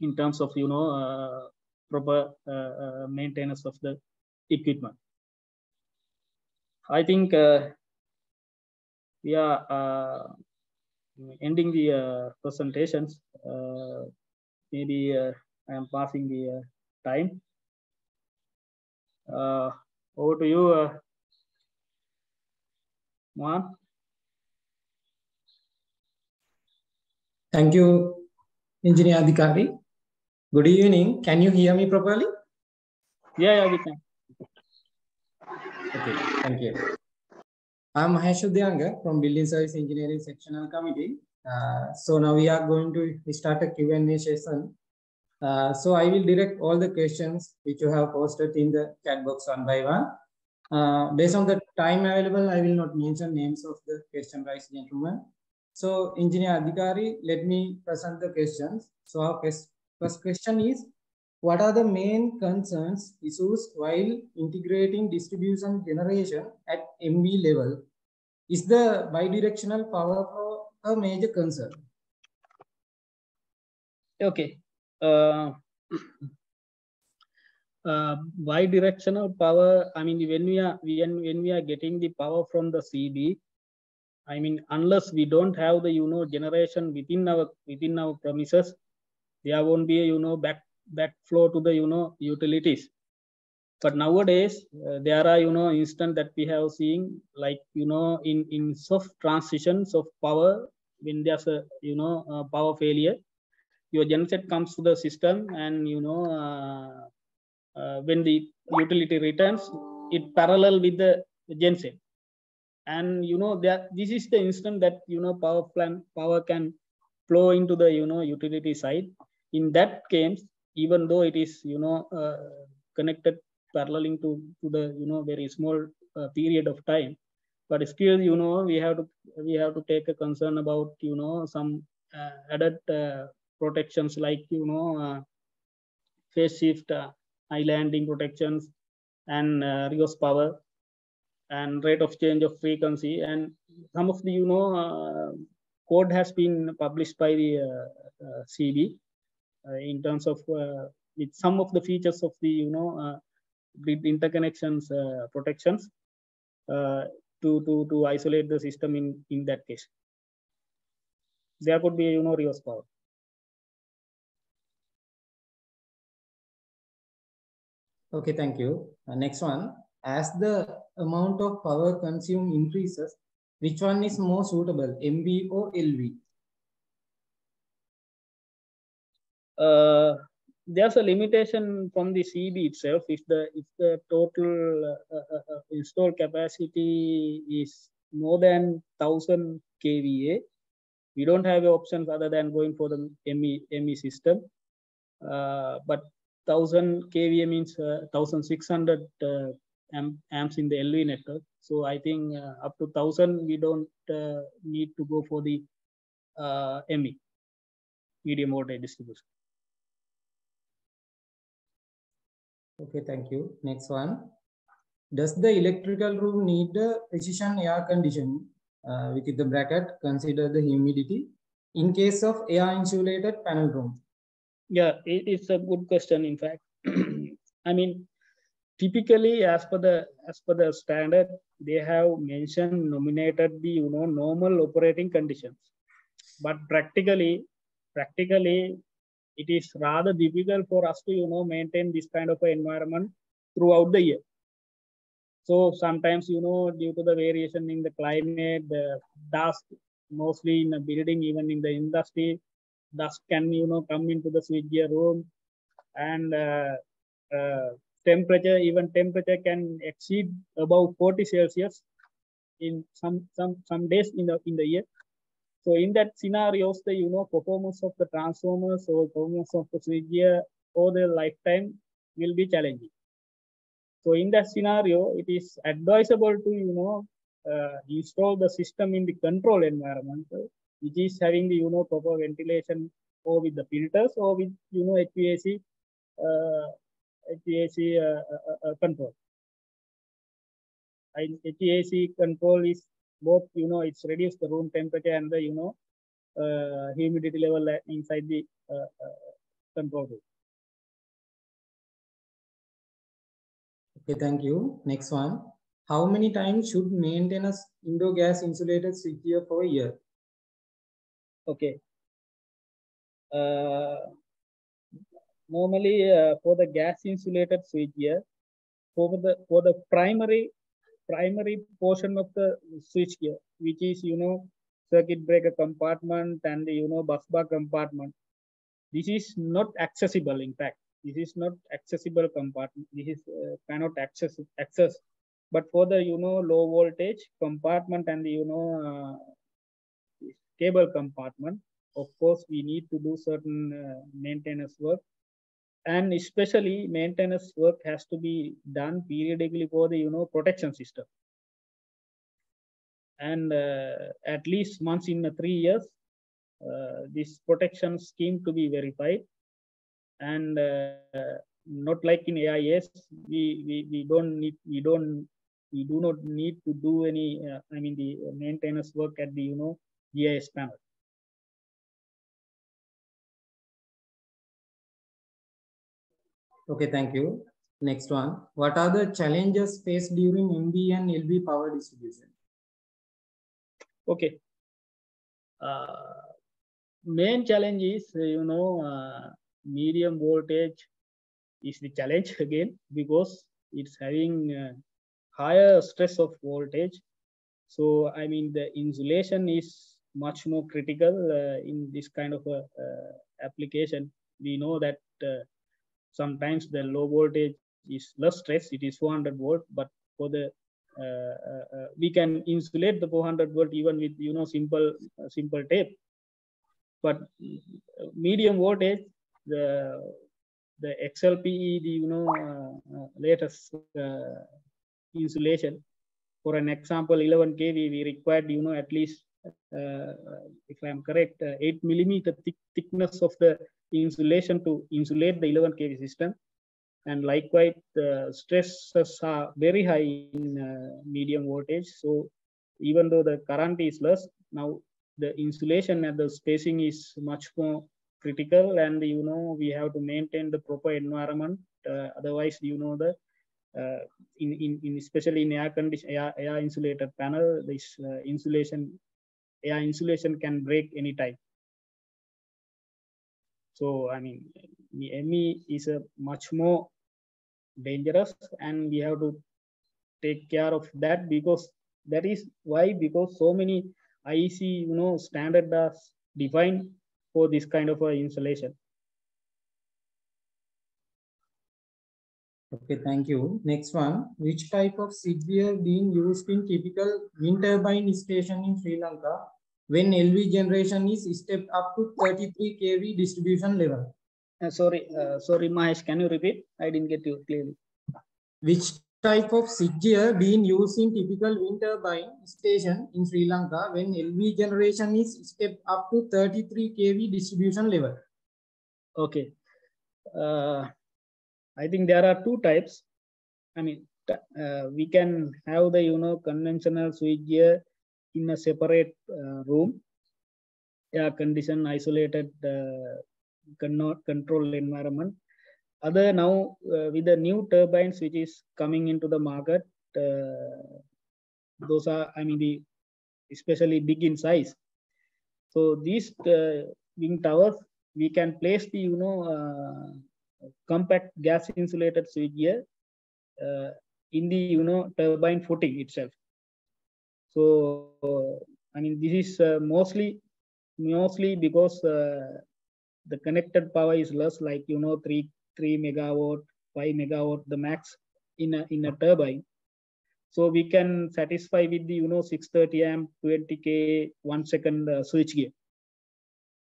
in terms of you know proper maintenance of the equipment. I think uh, we are uh, ending the uh, presentations. Uh, maybe uh, I am passing the uh, time. over to you, uh, Mohan. Thank you, Engineer Adhikari. Good evening. Can you hear me properly? Yeah, yeah, we can. Okay, thank you. I'm Mahesh Udyanga from Building Service Engineering Sectional Committee. Uh, so now we are going to start a Q&A session. Uh, so I will direct all the questions which you have posted in the chat box one by one. Uh, based on the time available, I will not mention names of the question raised gentlemen. So Engineer Adhikari, let me present the questions. So our first question is, what are the main concerns, issues while integrating distribution generation at MV level? Is the bidirectional power flow a major concern? Okay. Uh, uh, bidirectional power, I mean, when we are when, when we are getting the power from the CEB, I mean, unless we don't have the you know generation within our within our premises, there won't be a you know back backflow to the you know utilities. But nowadays uh, there are you know instant that we have seen like you know in in soft transitions of power when there's a you know power failure your genset comes to the system and you know uh, uh, when the utility returns it parallel with the genset. And you know that this is the instant that you know power plant power can flow into the you know utility side in that case even though it is you know uh, connected paralleling to, to the you know very small uh, period of time but still you know we have to we have to take a concern about you know some uh, added uh, protections like you know uh, phase shift uh, islanding protections and uh, reverse power and rate of change of frequency. And some of the you know uh, code has been published by the CEB uh, in terms of uh, with some of the features of the you know uh, grid interconnections protections to to to isolate the system in in that case. There could be you know reverse power. Okay, thank you. Uh, next one, as the amount of power consumed increases, which one is more suitable, MV or LV? Uh, there's a limitation from the CEB itself. If the if the total uh, uh, uh, installed capacity is more than 1000 kVA, we don't have options other than going for the MV, MV system. But 1000 kVA means uh, 1600 uh, amp, amps in the LV network. So I think up to 1000, we don't need to go for the MV, medium voltage distribution. Okay, thank you. Next one. Does the electrical room need precision air conditioning uh, within the bracket, consider the humidity in case of air insulated panel room? Yeah, it, it's a good question. In fact, [CLEARS THROAT] I mean, typically as per the as per the standard, they have mentioned nominated the you know normal operating conditions, but practically, practically, it is rather difficult for us to you know maintain this kind of environment throughout the year. So sometimes, you know, due to the variation in the climate, the dust, mostly in the building, even in the industry, dust can, you know, come into the switchgear room and uh, uh, temperature, even temperature can exceed above 40 Celsius in some, some, some days in the, in the year. So in that scenarios, the, you know, performance of the transformers or performance of the switchgear over the lifetime will be challenging. So in that scenario, it is advisable to, you know, uh, install the system in the control environment, which is having the, you know, proper ventilation or with the filters or with, you know, HVAC, uh, HVAC uh, uh, uh, control. And HVAC control is both, you know, it's reduce the room temperature and the, you know, uh, humidity level inside the control room. Okay, thank you. Next one. How many times should maintenance indoor gas insulated switchgear for a year? Okay. Uh, normally uh, for the gas insulated switchgear, for the for the primary primary portion of the switchgear, which is you know circuit breaker compartment and you know bus bar compartment, this is not accessible. In fact, this is not accessible compartment. This is uh, cannot access access. But for the you know low voltage compartment and you know uh, cable compartment of course we need to do certain uh, maintenance work and especially maintenance work has to be done periodically for the you know protection system and uh, at least once in three years uh, this protection scheme to be verified and uh, not like in AIS, we, we, we don't need, we don't, we do not need to do any, uh, I mean, the maintenance work at the, you know, GIS panel. Okay, thank you. Next one. What are the challenges faced during MV and LV power distribution? Okay. Uh, main challenge is, you know, uh, medium voltage is the challenge [LAUGHS] again because it's having uh, higher stress of voltage so i mean the insulation is much more critical uh, in this kind of uh, application we know that uh, sometimes the low voltage is less stress it is 400 volt but for the uh, uh, we can insulate the 400 volt even with you know simple simple tape but medium voltage the the XLPE, the you know uh, uh, latest uh, insulation. For an example, 11 kV, we required you know at least, uh, if I am correct, uh, 8 millimeter thick thickness of the insulation to insulate the 11 kV system. And likewise, the stresses are very high in uh, medium voltage. So even though the current is less, now the insulation and the spacing is much more critical and you know we have to maintain the proper environment uh, otherwise you know the uh, in, in, in especially in air condition air, air insulated panel this uh, insulation air insulation can break anytime so i mean MV is a much more dangerous and we have to take care of that because that is why because so many IEC you know standard are defined for this kind of uh, insulation. Okay, thank you. Next one, which type of switchgear being used in typical wind turbine station in Sri Lanka when LV generation is stepped up to 33 kV distribution level? Uh, sorry, uh, sorry, Mahesh, can you repeat? I didn't get you clearly. Which type of switchgear being used in typical wind turbine station in Sri Lanka when LV generation is stepped up to 33 kV distribution level? Okay. Uh, I think there are two types. I mean, uh, we can have the you know conventional switchgear in a separate uh, room, air conditioned, isolated, uh, control environment. Other now uh, with the new turbines which is coming into the market, uh, those are I mean the especially big in size. So these uh, wing towers we can place the you know compact gas insulated switchgear uh, in the you know turbine footing itself so i mean this is uh, mostly mostly because uh, the connected power is less like you know 3 3 megawatt 5 megawatt the max in a in a turbine so we can satisfy with the you know 630 amp 20k one second uh, switch gear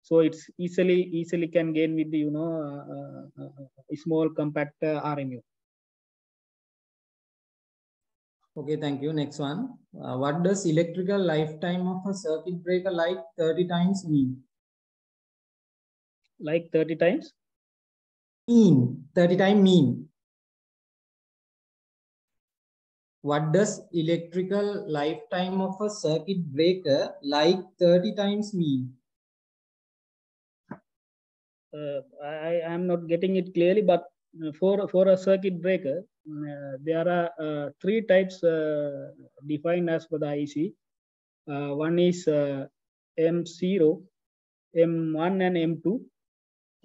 so it's easily easily can gain with the you know uh, uh, uh small compact RMU. Okay, thank you. Next one. Uh, what does electrical lifetime of a circuit breaker like 30 times mean? Like 30 times? Mean. 30 times mean. What does electrical lifetime of a circuit breaker like 30 times mean? uh, I am not getting it clearly, but for for a circuit breaker, uh, there are uh, three types uh, defined as per the IEC. Uh, one is M0, M1, and M2.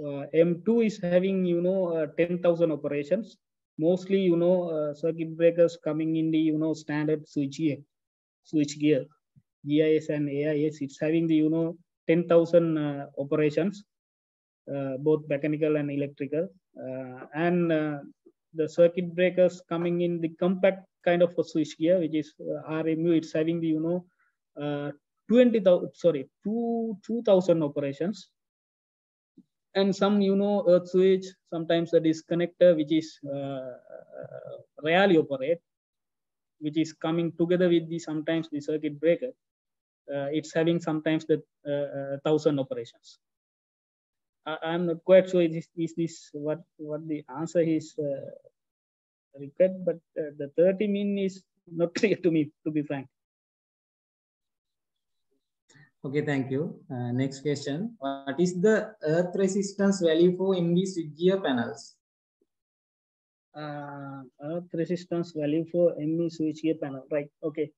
M2 is having you know 10,000 operations. Mostly you know circuit breakers coming in the you know standard switch gear, switch gear, GIS and AIS. It's having the you know 10,000 operations uh, both mechanical and electrical. Uh, and uh, the circuit breakers coming in the compact kind of a switch gear, which is RMU, it's having the, you know, 20,000, sorry, two 2,000 operations. And some, you know, earth switch, sometimes a disconnector, which is rarely operate, which is coming together with the sometimes the circuit breaker. Uh, it's having sometimes the uh, thousand operations. I, am not quite sure is, is this what what the answer is uh, required, but uh, the 30 min is not [LAUGHS] clear to me, to be frank. Okay, thank you. Uh, next question. What is the earth resistance value for MV switchgear panels? Uh, earth resistance value for MV switchgear panel, right? Okay.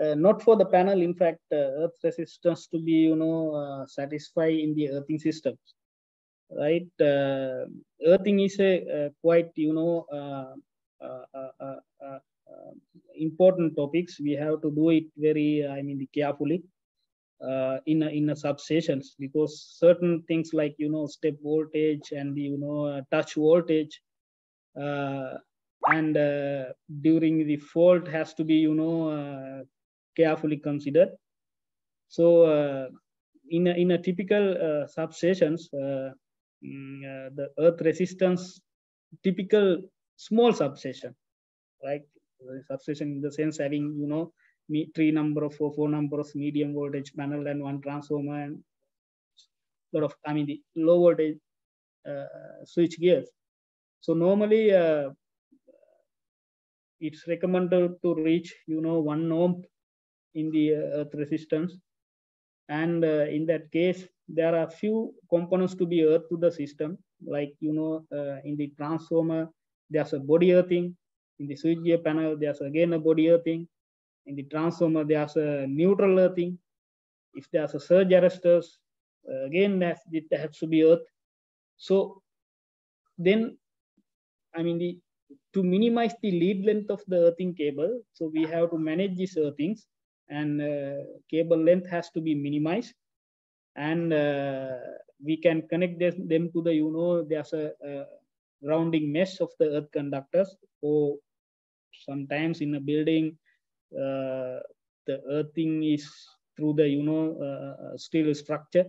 Uh, not for the panel, in fact, uh, earth resistance to be, you know, uh, satisfied in the earthing systems right? Uh, earthing is a, a quite, you know, uh, uh, important topics. We have to do it very, I mean, carefully. Uh, in a, in a substations because certain things like you know step voltage and you know uh, touch voltage uh, and during the fault has to be you know carefully considered so in a, in a typical substations uh, the earth resistance typical small substation like substation in the sense having you know three number of four, four number of medium voltage panel and one transformer and lot of i mean the low voltage uh, switch gears. So normally uh, it's recommended to reach you know one ohm in the uh, earth resistance and uh, in that case there are few components to be earthed to the system. Like you know uh, in the transformer there's a body earthing. In the switchgear panel there's again a body earthing. In the transformer there's a neutral earthing. If there's a surge arresters uh, again that it has to be earthed. So then i mean the to minimize the lead length of the earthing cable so we have to manage these earthings and uh, cable length has to be minimized. And uh, we can connect this, them to the you know there's a, a grounding mesh of the earth conductors. Or sometimes in a building uh, the earthing is through the you know uh, steel structure.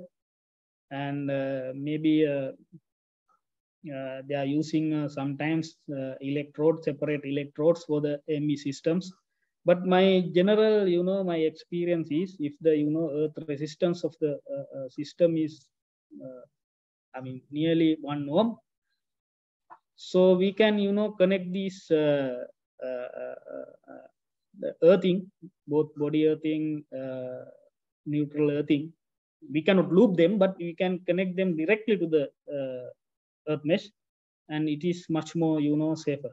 And uh, maybe uh, uh, they are using uh, sometimes electrodes separate electrodes for the MV systems but my general you know my experience is if the you know earth resistance of the system is I mean nearly one ohm so we can you know connect these uh, uh, uh, the earthing both body earthing neutral earthing we cannot loop them but we can connect them directly to the earth mesh and it is much more you know safer.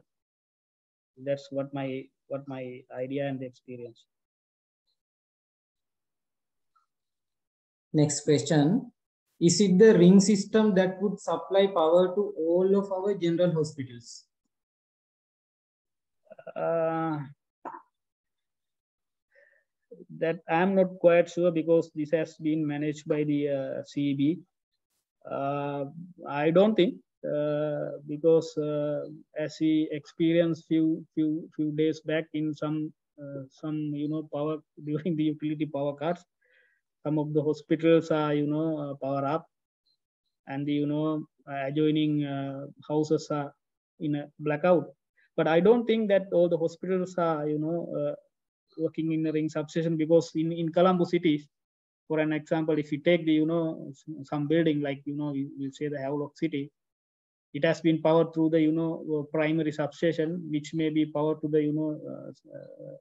That's what my what my idea and experience next question is it the ring system that would supply power to all of our general hospitals? Uh, that I'm not quite sure because this has been managed by the uh, CEB. Uh, I don't think because uh, as we experienced few few few days back in some uh, some you know power [LAUGHS] during the utility power cuts, some of the hospitals are you know uh, power up and the you know adjoining uh, houses are in a blackout. But i don't think that all the hospitals are you know uh, working in a ring substation because in in colombo cities for an example if you take the you know some building like you know you, you say the havelock city it has been powered through the you know primary substation which may be powered to the you know uh, uh,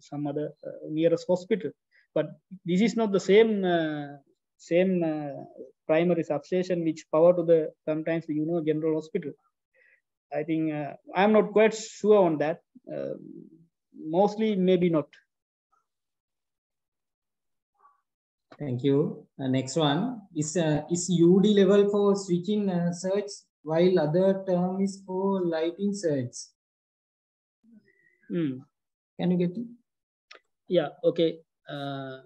some other uh, nearest hospital. But this is not the same uh, same uh, primary substation which power to the sometimes you know general hospital. I think uh, i'm not quite sure on that. Uh, mostly maybe not. Thank you. Uh, next one. Is uh, is ud level for switching surge while other term is for lighting surge mm. can you get it? Yeah okay. Uh,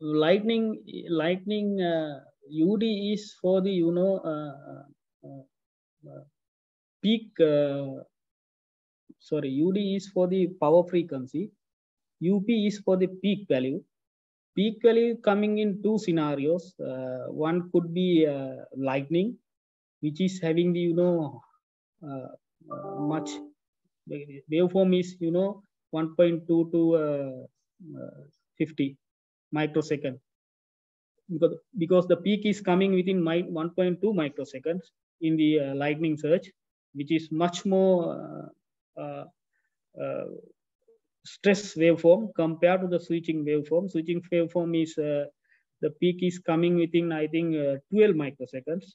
lightning lightning uh, ud is for the you know uh, uh, uh peak uh, sorry ud is for the power frequency. Up is for the peak value. Peak value coming in two scenarios. One could be lightning which is having the you know much waveform is you know 1.2 to 50 microsecond. Because because the peak is coming within 1.2 microseconds in the uh, lightning surge which is much more uh, uh, uh, stress waveform compared to the switching waveform. Switching waveform is uh, the peak is coming within i think uh, 12 microseconds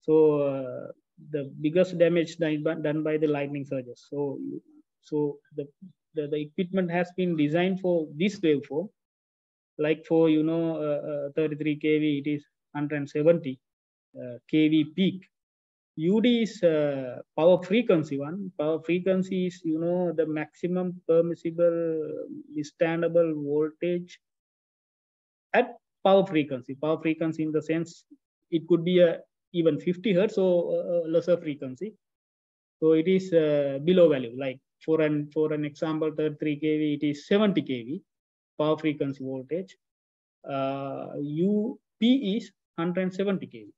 so the biggest damage done by, done by the lightning surges so so the the, the equipment has been designed for this waveform. Like for, you know, uh, uh, 33 kV, it is 170 uh, kV peak. UD is uh, power frequency one. Power frequency is, you know, the maximum permissible withstandable voltage at power frequency. Power frequency in the sense it could be a even 50 hertz or lesser frequency. So it is uh, below value, like for an for an example 33 kV it is 70 kV power frequency voltage uh, UP is 170 kV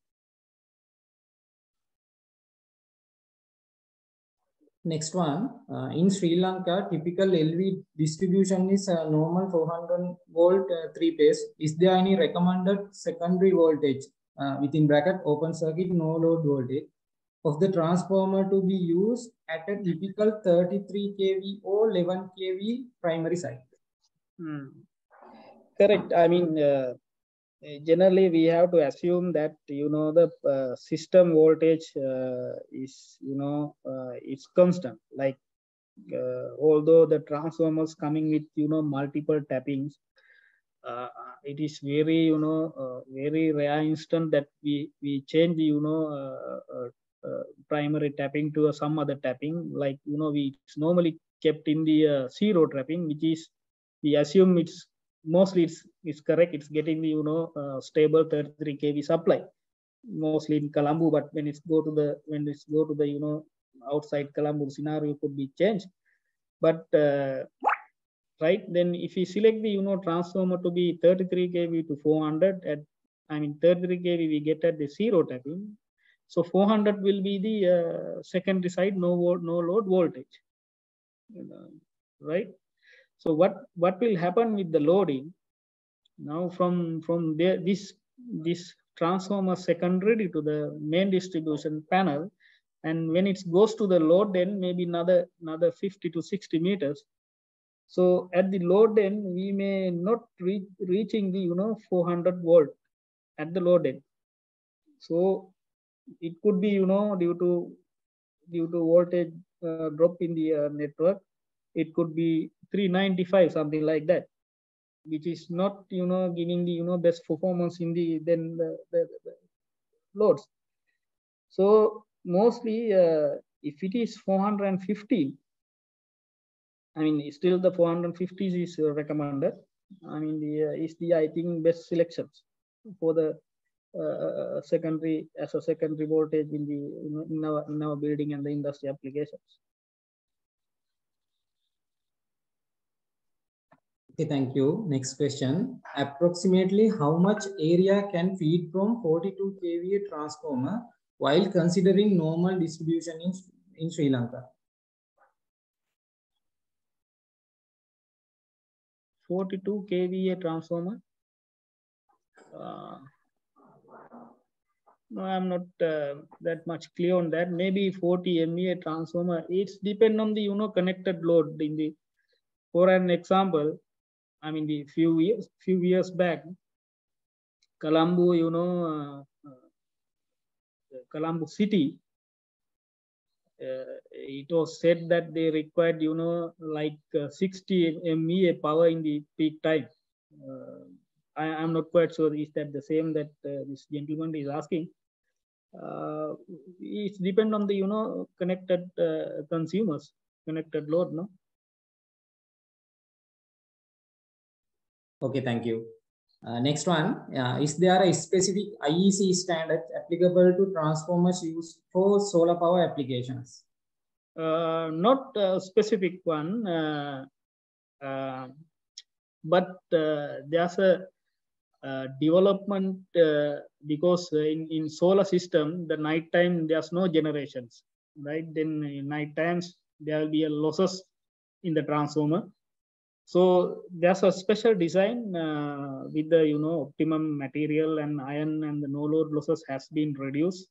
Next one, uh, in Sri Lanka, typical LV distribution is a normal 400 volt uh, three phase. Is there any recommended secondary voltage uh, within bracket open circuit no load voltage of the transformer to be used at a typical 33 kV or 11 kV primary side. Hmm. Correct. I mean, uh, generally we have to assume that you know the uh, system voltage uh, is you know uh, it's constant. Like uh, although the transformers coming with you know multiple tappings, uh, it is very you know very rare instant that we we change you know uh, primary tapping to some other tapping. Like you know we it's normally kept in the uh, zero tapping which is we assume it's mostly it's, it's correct. It's getting the you know uh, stable 33 kV supply mostly in Colombo, but when it's go to the when it's go to the you know outside Colombo scenario could be changed. But uh, right then if we select the you know transformer to be 33 kV to 400 at I mean 33 kV we get at the zero tapping. So 400 will be the uh, secondary side no no load voltage, right? So what what will happen with the loading? Now from from there this this transformer secondary to the main distribution panel, and when it goes to the load then maybe another another 50 to 60 meters. So at the load end we may not reach reaching the you know 400 volt at the load end. So it could be you know due to due to voltage uh, drop in the uh, network it could be 395 something like that which is not you know giving the you know best performance in the then the, the, the loads so mostly uh, if it is 450 i mean still the 450 is recommended i mean the uh, is the i think best selections for the uh, secondary as a secondary voltage in the in our in our building and the industry applications Okay, thank you. Next question. Approximately how much area can feed from 42 kVA transformer while considering normal distribution in, in Sri Lanka? 42 kVA transformer. Uh, no, I'm not uh, that much clear on that. Maybe 40 MVA transformer. It's depend on the you know connected load in the. For an example, I mean, the few years, few years back, Colombo, you know, uh, uh, Colombo city, it was said that they required, you know, like uh, 60 MVA power in the peak time. Uh, I am not quite sure is that the same that uh, this gentleman is asking. it depends on the, you know, connected consumers, connected load, no? Okay, thank you. Uh, next one, uh, is there a specific IEC standard applicable to transformers used for solar power applications? Uh, not a specific one, uh, uh, but there's a development because in, in solar system, the night time there's no generations, right? Then in night times, there will be a losses in the transformer so there's a special design uh, with the you know optimum material and iron and the no load losses has been reduced.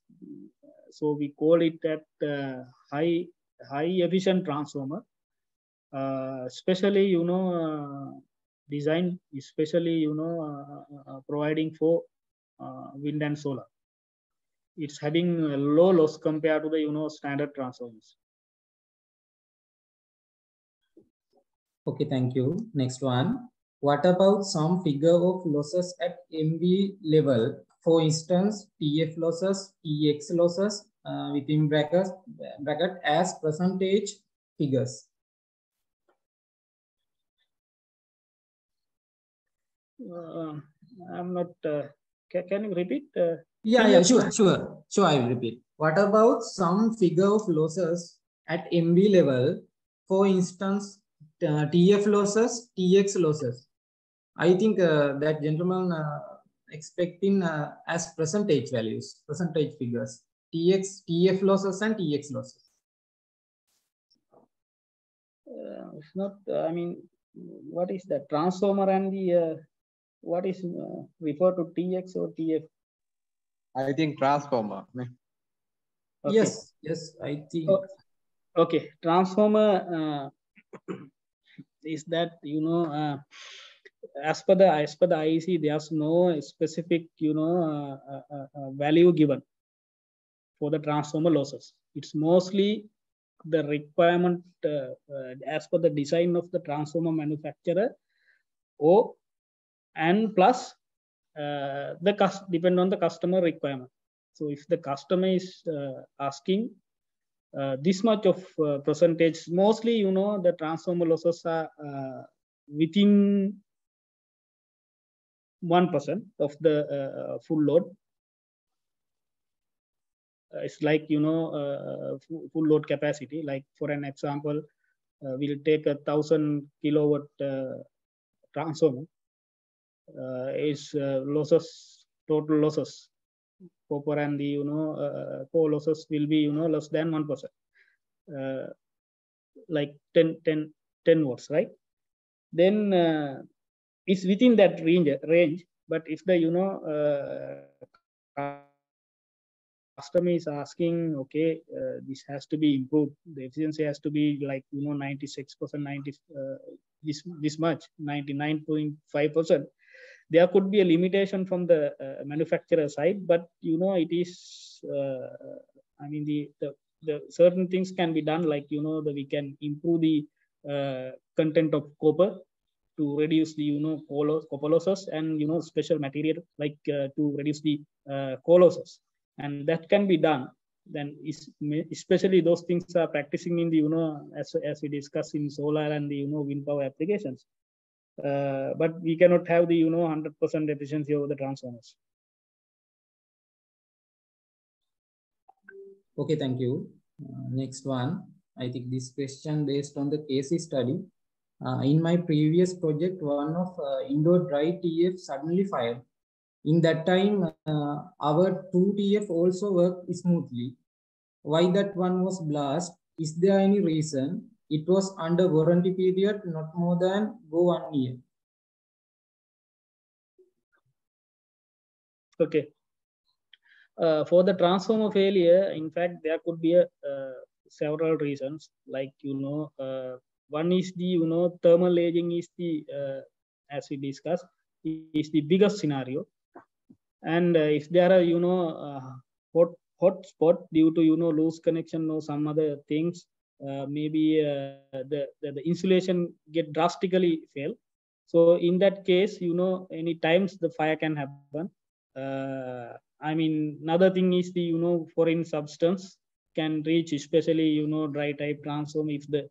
So we call it that uh, high high efficient transformer. Uh, especially you know uh, design, especially you know uh, uh, providing for wind and solar. It's having a low loss compared to the you know standard transformers. Okay, thank you. Next one. What about some figure of losses at MV level? For instance, TF losses, TX losses uh, within brackets, bracket as percentage figures. Uh, I'm not, uh, can, can you repeat? Uh, yeah, yeah, sure, sure, sure, I will repeat. What about some figure of losses at MV level? For instance, uh, TF losses, TX losses. I think uh, that gentleman uh, expecting uh, as percentage values, percentage figures, TX, TF losses and TX losses. Uh, it's not, uh, I mean, what is the transformer and the, what is referred to TX or TF? I think transformer. Okay. Yes, yes, I think. Oh, okay, transformer is that you know uh, as per the as per the IEC, there's no specific you know uh, uh, uh, value given for the transformer losses. It's mostly the requirement as per the design of the transformer manufacturer, or and plus the cost depend on the customer requirement. So if the customer is asking uh, this much of uh, percentage mostly you know the transformer losses are uh, within 1% of the uh, full load it's like you know full load capacity. Like for an example, we'll take a thousand kilowatt transformer. is losses total losses copper and the you know uh, core losses will be you know less than one percent. Uh, like 10 10 10 watts right? Then uh, it's within that range range but if the you know uh, customer is asking okay uh, this has to be improved the efficiency has to be like you know 96 percent 90 uh, this this much 99.5 percent there could be a limitation from the uh, manufacturer side but you know it is uh, i mean the, the the certain things can be done like you know that we can improve the uh, content of copper to reduce the you know copper losses and you know special material like uh, to reduce the uh, losses and that can be done. Then especially those things are practicing in the you know as, as we discussed in solar and the you know wind power applications uh, but we cannot have the you know 100% efficiency over the transformers. Okay, thank you. Uh, next one, I think this question based on the case study. Uh, in my previous project, one of uh, indoor dry TF suddenly fired. In that time, uh, our 2 TF also worked smoothly. Why that one was blast? Is there any reason? It was under warranty period not more than go one year. Okay. Uh, for the transformer failure, in fact, there could be a, uh, several reasons. Like you know, uh, one is the you know thermal aging is the uh, as we discussed is the biggest scenario, and uh, if there are you know uh, hot hot spot due to you know loose connection or some other things maybe uh, the, the, the insulation get drastically fail. So in that case you know any times the fire can happen. Uh, i mean another thing is the you know foreign substance can reach especially you know dry type transform if the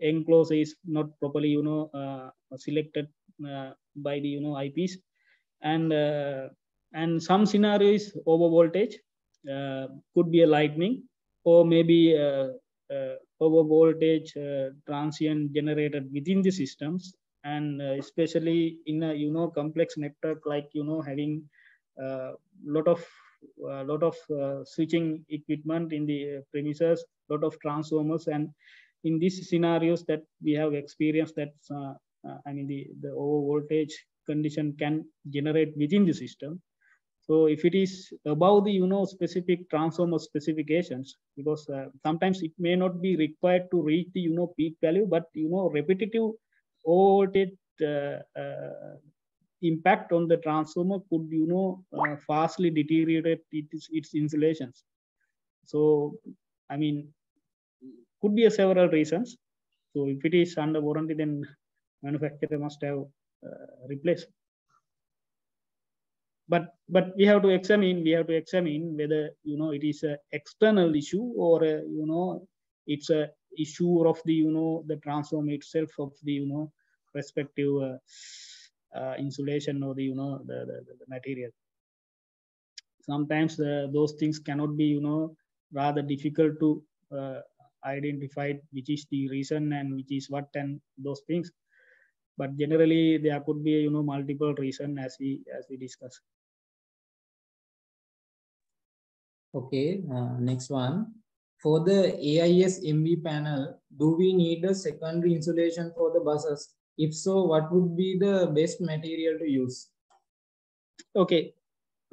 enclosure is not properly you know uh, selected uh, by the you know ips and uh, and some scenarios over voltage could be a lightning or maybe uh, uh, over voltage uh, transient generated within the systems and especially in a you know complex network like you know having a lot of a lot of switching equipment in the premises, lot of transformers, and in these scenarios that we have experienced that uh, I mean the the over voltage condition can generate within the system. So if it is above the you know specific transformer specifications, because uh, sometimes it may not be required to reach the you know peak value, but you know repetitive voltage uh, uh, impact on the transformer could you know uh, fastly deteriorate its, its insulations. So I mean, could be a several reasons. So if it is under warranty, then manufacturer must have uh, replaced but but we have to examine we have to examine whether you know it is a external issue or a, you know it's a issue of the you know the transform itself of the you know respective uh, uh, insulation or the you know the, the, the material. Sometimes uh, those things cannot be you know rather difficult to uh, identify which is the reason and which is what and those things. But generally there could be you know multiple reason as we as we discussed Okay, uh, next one. For the AIS MV panel, do we need a secondary insulation for the buses? If so, what would be the best material to use? Okay,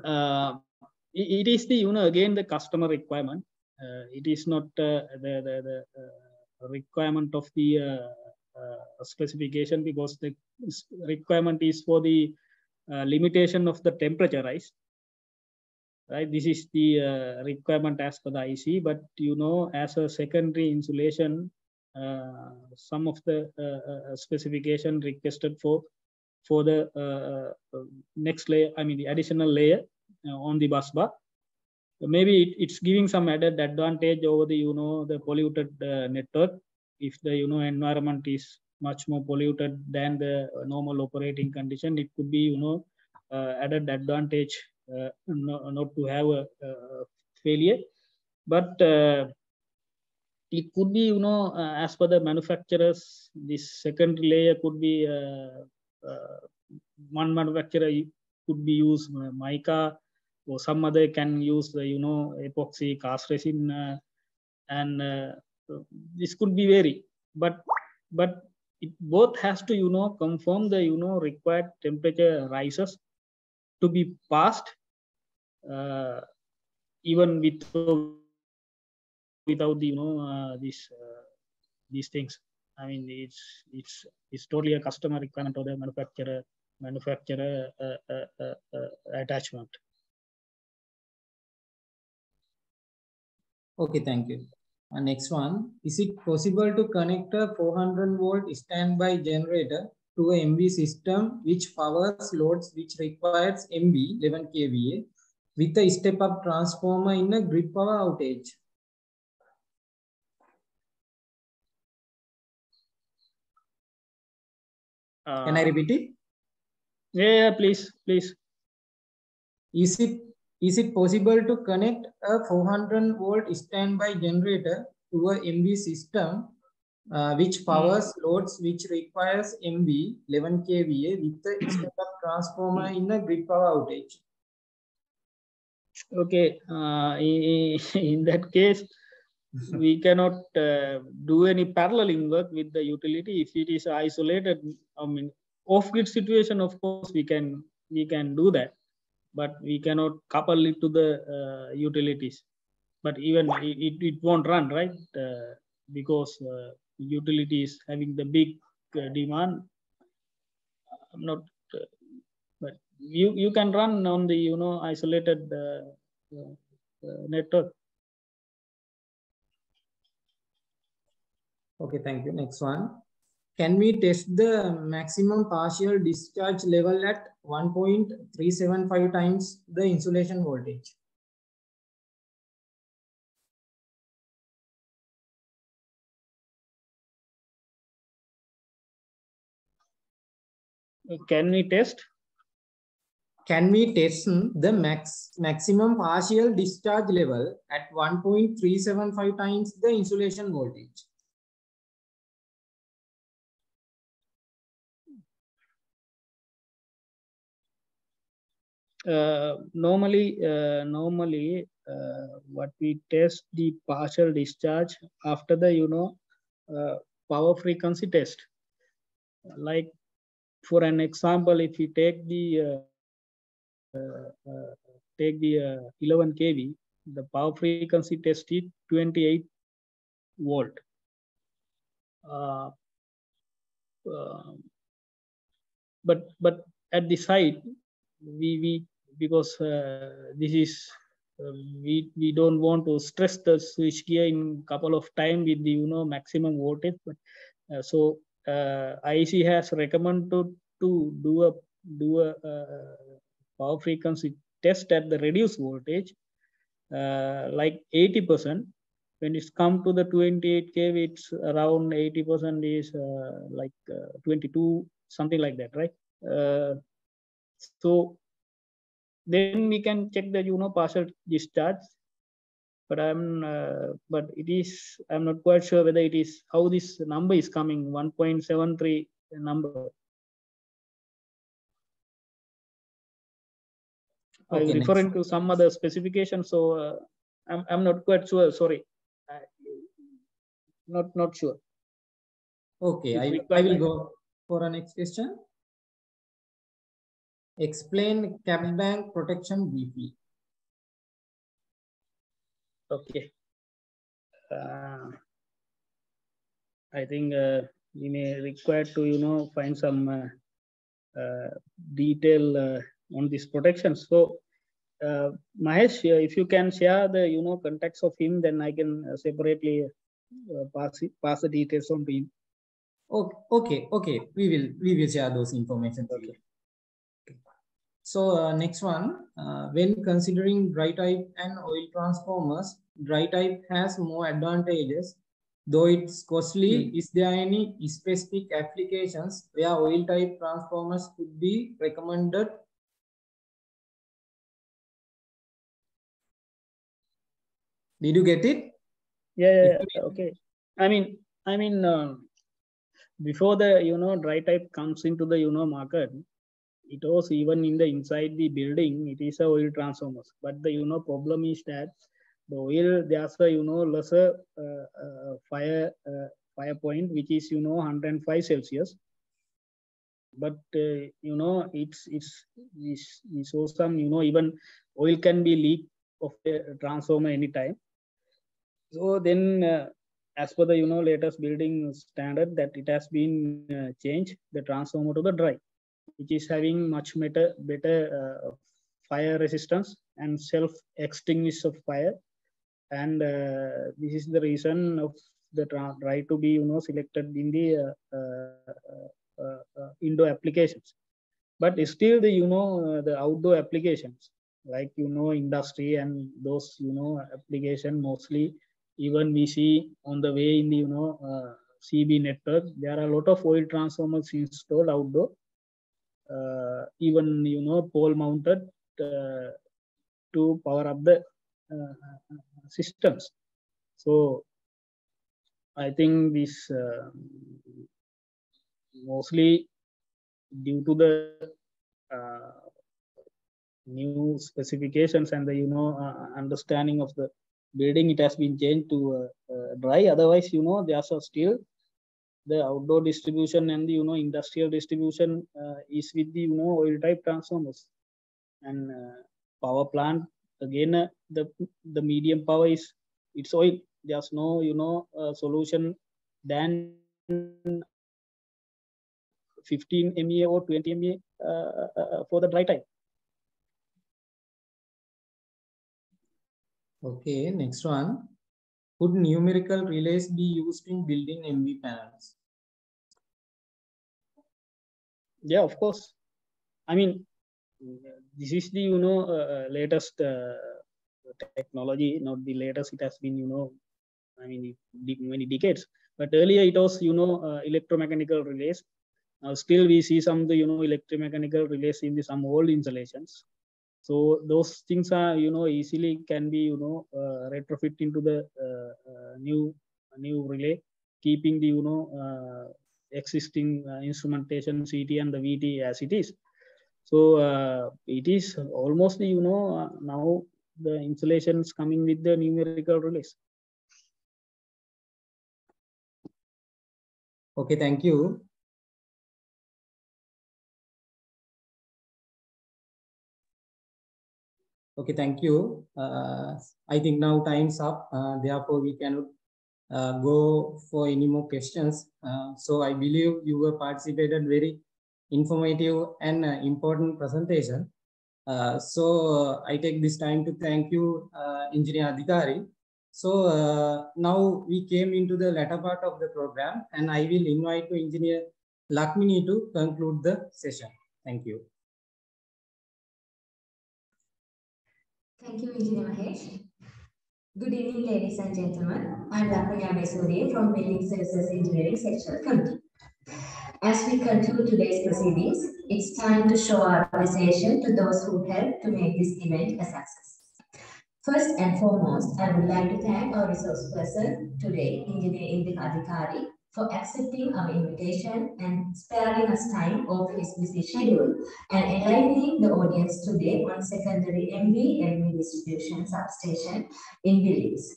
uh, it, is the, you know, again, the customer requirement. Uh, it is not uh, the, the, the uh, requirement of the uh, specification because the requirement is for the limitation of the temperature rise right? This is the uh, requirement as per the IEC but you know as a secondary insulation uh, some of the uh, uh specification requested for for the uh, uh, next layer i mean the additional layer on the bus bar. Maybe it, it's giving some added advantage over the you know the polluted network if the you know environment is much more polluted than the normal operating condition. It could be you know added advantage uh, not, to have a, a failure. But it could be, you know, as per the manufacturers, this second layer could be one manufacturer could be used mica or some other can use the you know epoxy cast resin uh, and uh, this could be vary but but it both has to you know confirm the you know required temperature rises to be passed uh, even with without the you know uh, these uh, these things. I mean it's it's it's totally a customer requirement or the manufacturer manufacturer uh, attachment. Okay, thank you. Uh, next one, is it possible to connect a 400 volt standby generator to a MV system which powers loads which requires MV 11 kVA with a step up transformer in a grid power outage? Uh, Can I repeat it? Yeah, yeah, please, please. Is it is it possible to connect a 400 volt standby generator to a MV system uh, which hmm. powers loads which requires MV 11 kVA with a step-up transformer in a grid power outage? Okay, uh, in, [LAUGHS] in that case, [LAUGHS] we cannot uh, do any paralleling work with the utility if it is isolated. I mean, off-grid situation, of course, we can we can do that but we cannot couple it to the uh, utilities. But even it, it won't run, right? Uh, because uh, utilities having the big uh, demand. I'm not, uh, but you you can run on the you know isolated uh, network. Okay, thank you. Next one. Can we test the maximum partial discharge level at 1.375 times the insulation voltage? Can we test? Can we test the max maximum partial discharge level at 1.375 times the insulation voltage? uh, normally uh, normally uh, what we test the partial discharge after the you know uh, power frequency test like for an example if you take the uh, uh, take the 11 kV the power frequency test is 28 volt. But but at the site we we because uh, this is uh, we we don't want to stress the switchgear in couple of time with the you know maximum voltage but uh, so IEC has recommended to do a do a power frequency test at the reduced voltage uh, like 80% when it's come to the 28 kV it's around 80% is uh, like uh, 22 something like that right? So then we can check the you know partial discharge but i'm uh, but it is i'm not quite sure whether it is how this number is coming 1.73 number. Okay, i'm referring next. to some other specification so uh, i'm i'm not quite sure sorry. I, not not sure. Okay I, I will go for a next question. Explain cap bank protection briefly. Okay. Uh, I think uh, we may require to, you know, find some uh, uh detail uh, on this protection. So, uh, Mahesh, if you can share the, you know, context of him, then I can separately pass pass the details on to him. Okay, okay, okay. We will we will share those information. Okay. So uh, next one, uh, when considering dry type and oil transformers, dry type has more advantages, though it's costly. Mm. Is there any specific applications where oil type transformers could be recommended? Did you get it? Yeah, yeah, yeah. okay. I mean, I mean, uh, before the you know dry type comes into the you know market, it was even in the inside the building. It is a oil transformers, but the you know problem is that the oil there's a you know lesser uh, uh, fire uh, fire point which is you know 105 Celsius. But uh, you know it's it's we saw some you know even oil can be leak of the transformer anytime. So then uh, as per the you know latest building standard that it has been uh, changed the transformer to the dry which is having much better better uh, fire resistance and self extinguish of fire and uh, this is the reason of the try to be you know selected in the uh, indoor applications but still the you know the outdoor applications like you know industry and those you know application mostly even we see on the way in the you know uh, CEB network, there are a lot of oil transformers installed outdoor. Uh, even you know pole mounted uh, to power up the uh, systems. So I think this uh, mostly due to the uh, new specifications and the you know understanding of the building it has been changed to uh, uh, dry otherwise you know there are still the outdoor distribution and the you know industrial distribution uh, is with the you know oil type transformers and power plant again the the medium power is it's oil there's no you know solution than 15 MVA or 20 MVA uh, uh, for the dry type. Okay, next one. Could numerical relays be used in building MV panels? Yeah, of course. I mean, this is the you know uh, latest uh, technology, not the latest. It has been you know, I mean, many decades. But earlier it was you know uh, electromechanical relays. Now still we see some the you know electromechanical relays in the some old installations so those things are you know easily can be you know uh, retrofit into the uh, uh, new new relay keeping the you know existing uh, instrumentation ct and the vt as it is so uh, it is almost you know now the installation is coming with the numerical relays. okay thank you Okay, thank you. Uh, I think now time's up. Uh, therefore, we cannot uh, go for any more questions. Uh, so I believe you were participated very informative and uh, important presentation. Uh, so I take this time to thank you, Engineer Adhikari. So now we came into the latter part of the program and I will invite to Engineer Lakmini to conclude the session. Thank you. Thank you, Engineer Mahesh. Good evening, ladies and gentlemen. I'm Dr. Yamesuri from Building Services Engineering Sectional Committee. As we conclude today's proceedings, it's time to show our appreciation to those who helped to make this event a success. First and foremost, I would like to thank our resource person today, Engineer Indika Adhikari, for accepting our invitation and sparing us time off his busy schedule and enlightening the audience today on secondary MV MV distribution substation in buildings.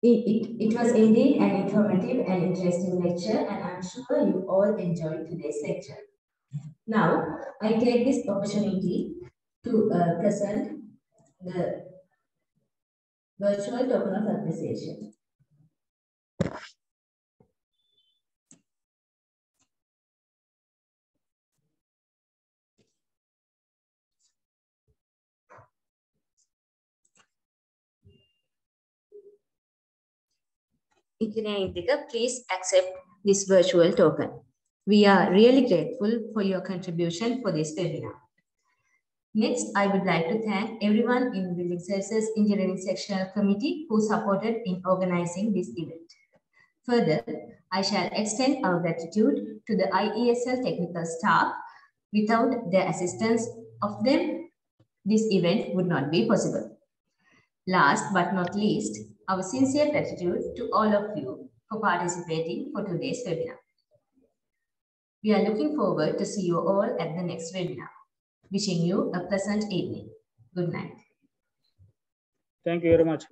It, it, it was indeed an informative and interesting lecture and I'm sure you all enjoyed today's lecture. Now, I take this opportunity to uh, present the virtual token of appreciation. Engineer Indika, please accept this virtual token. We are really grateful for your contribution for this webinar. Next, I would like to thank everyone in the Building Services Engineering Sectional Committee who supported in organizing this event. Further, I shall extend our gratitude to the IESL technical staff. Without the assistance of them, this event would not be possible. Last but not least, our sincere gratitude to all of you for participating for today's webinar. We are looking forward to see you all at the next webinar. Wishing you a pleasant evening. Good night. Thank you very much.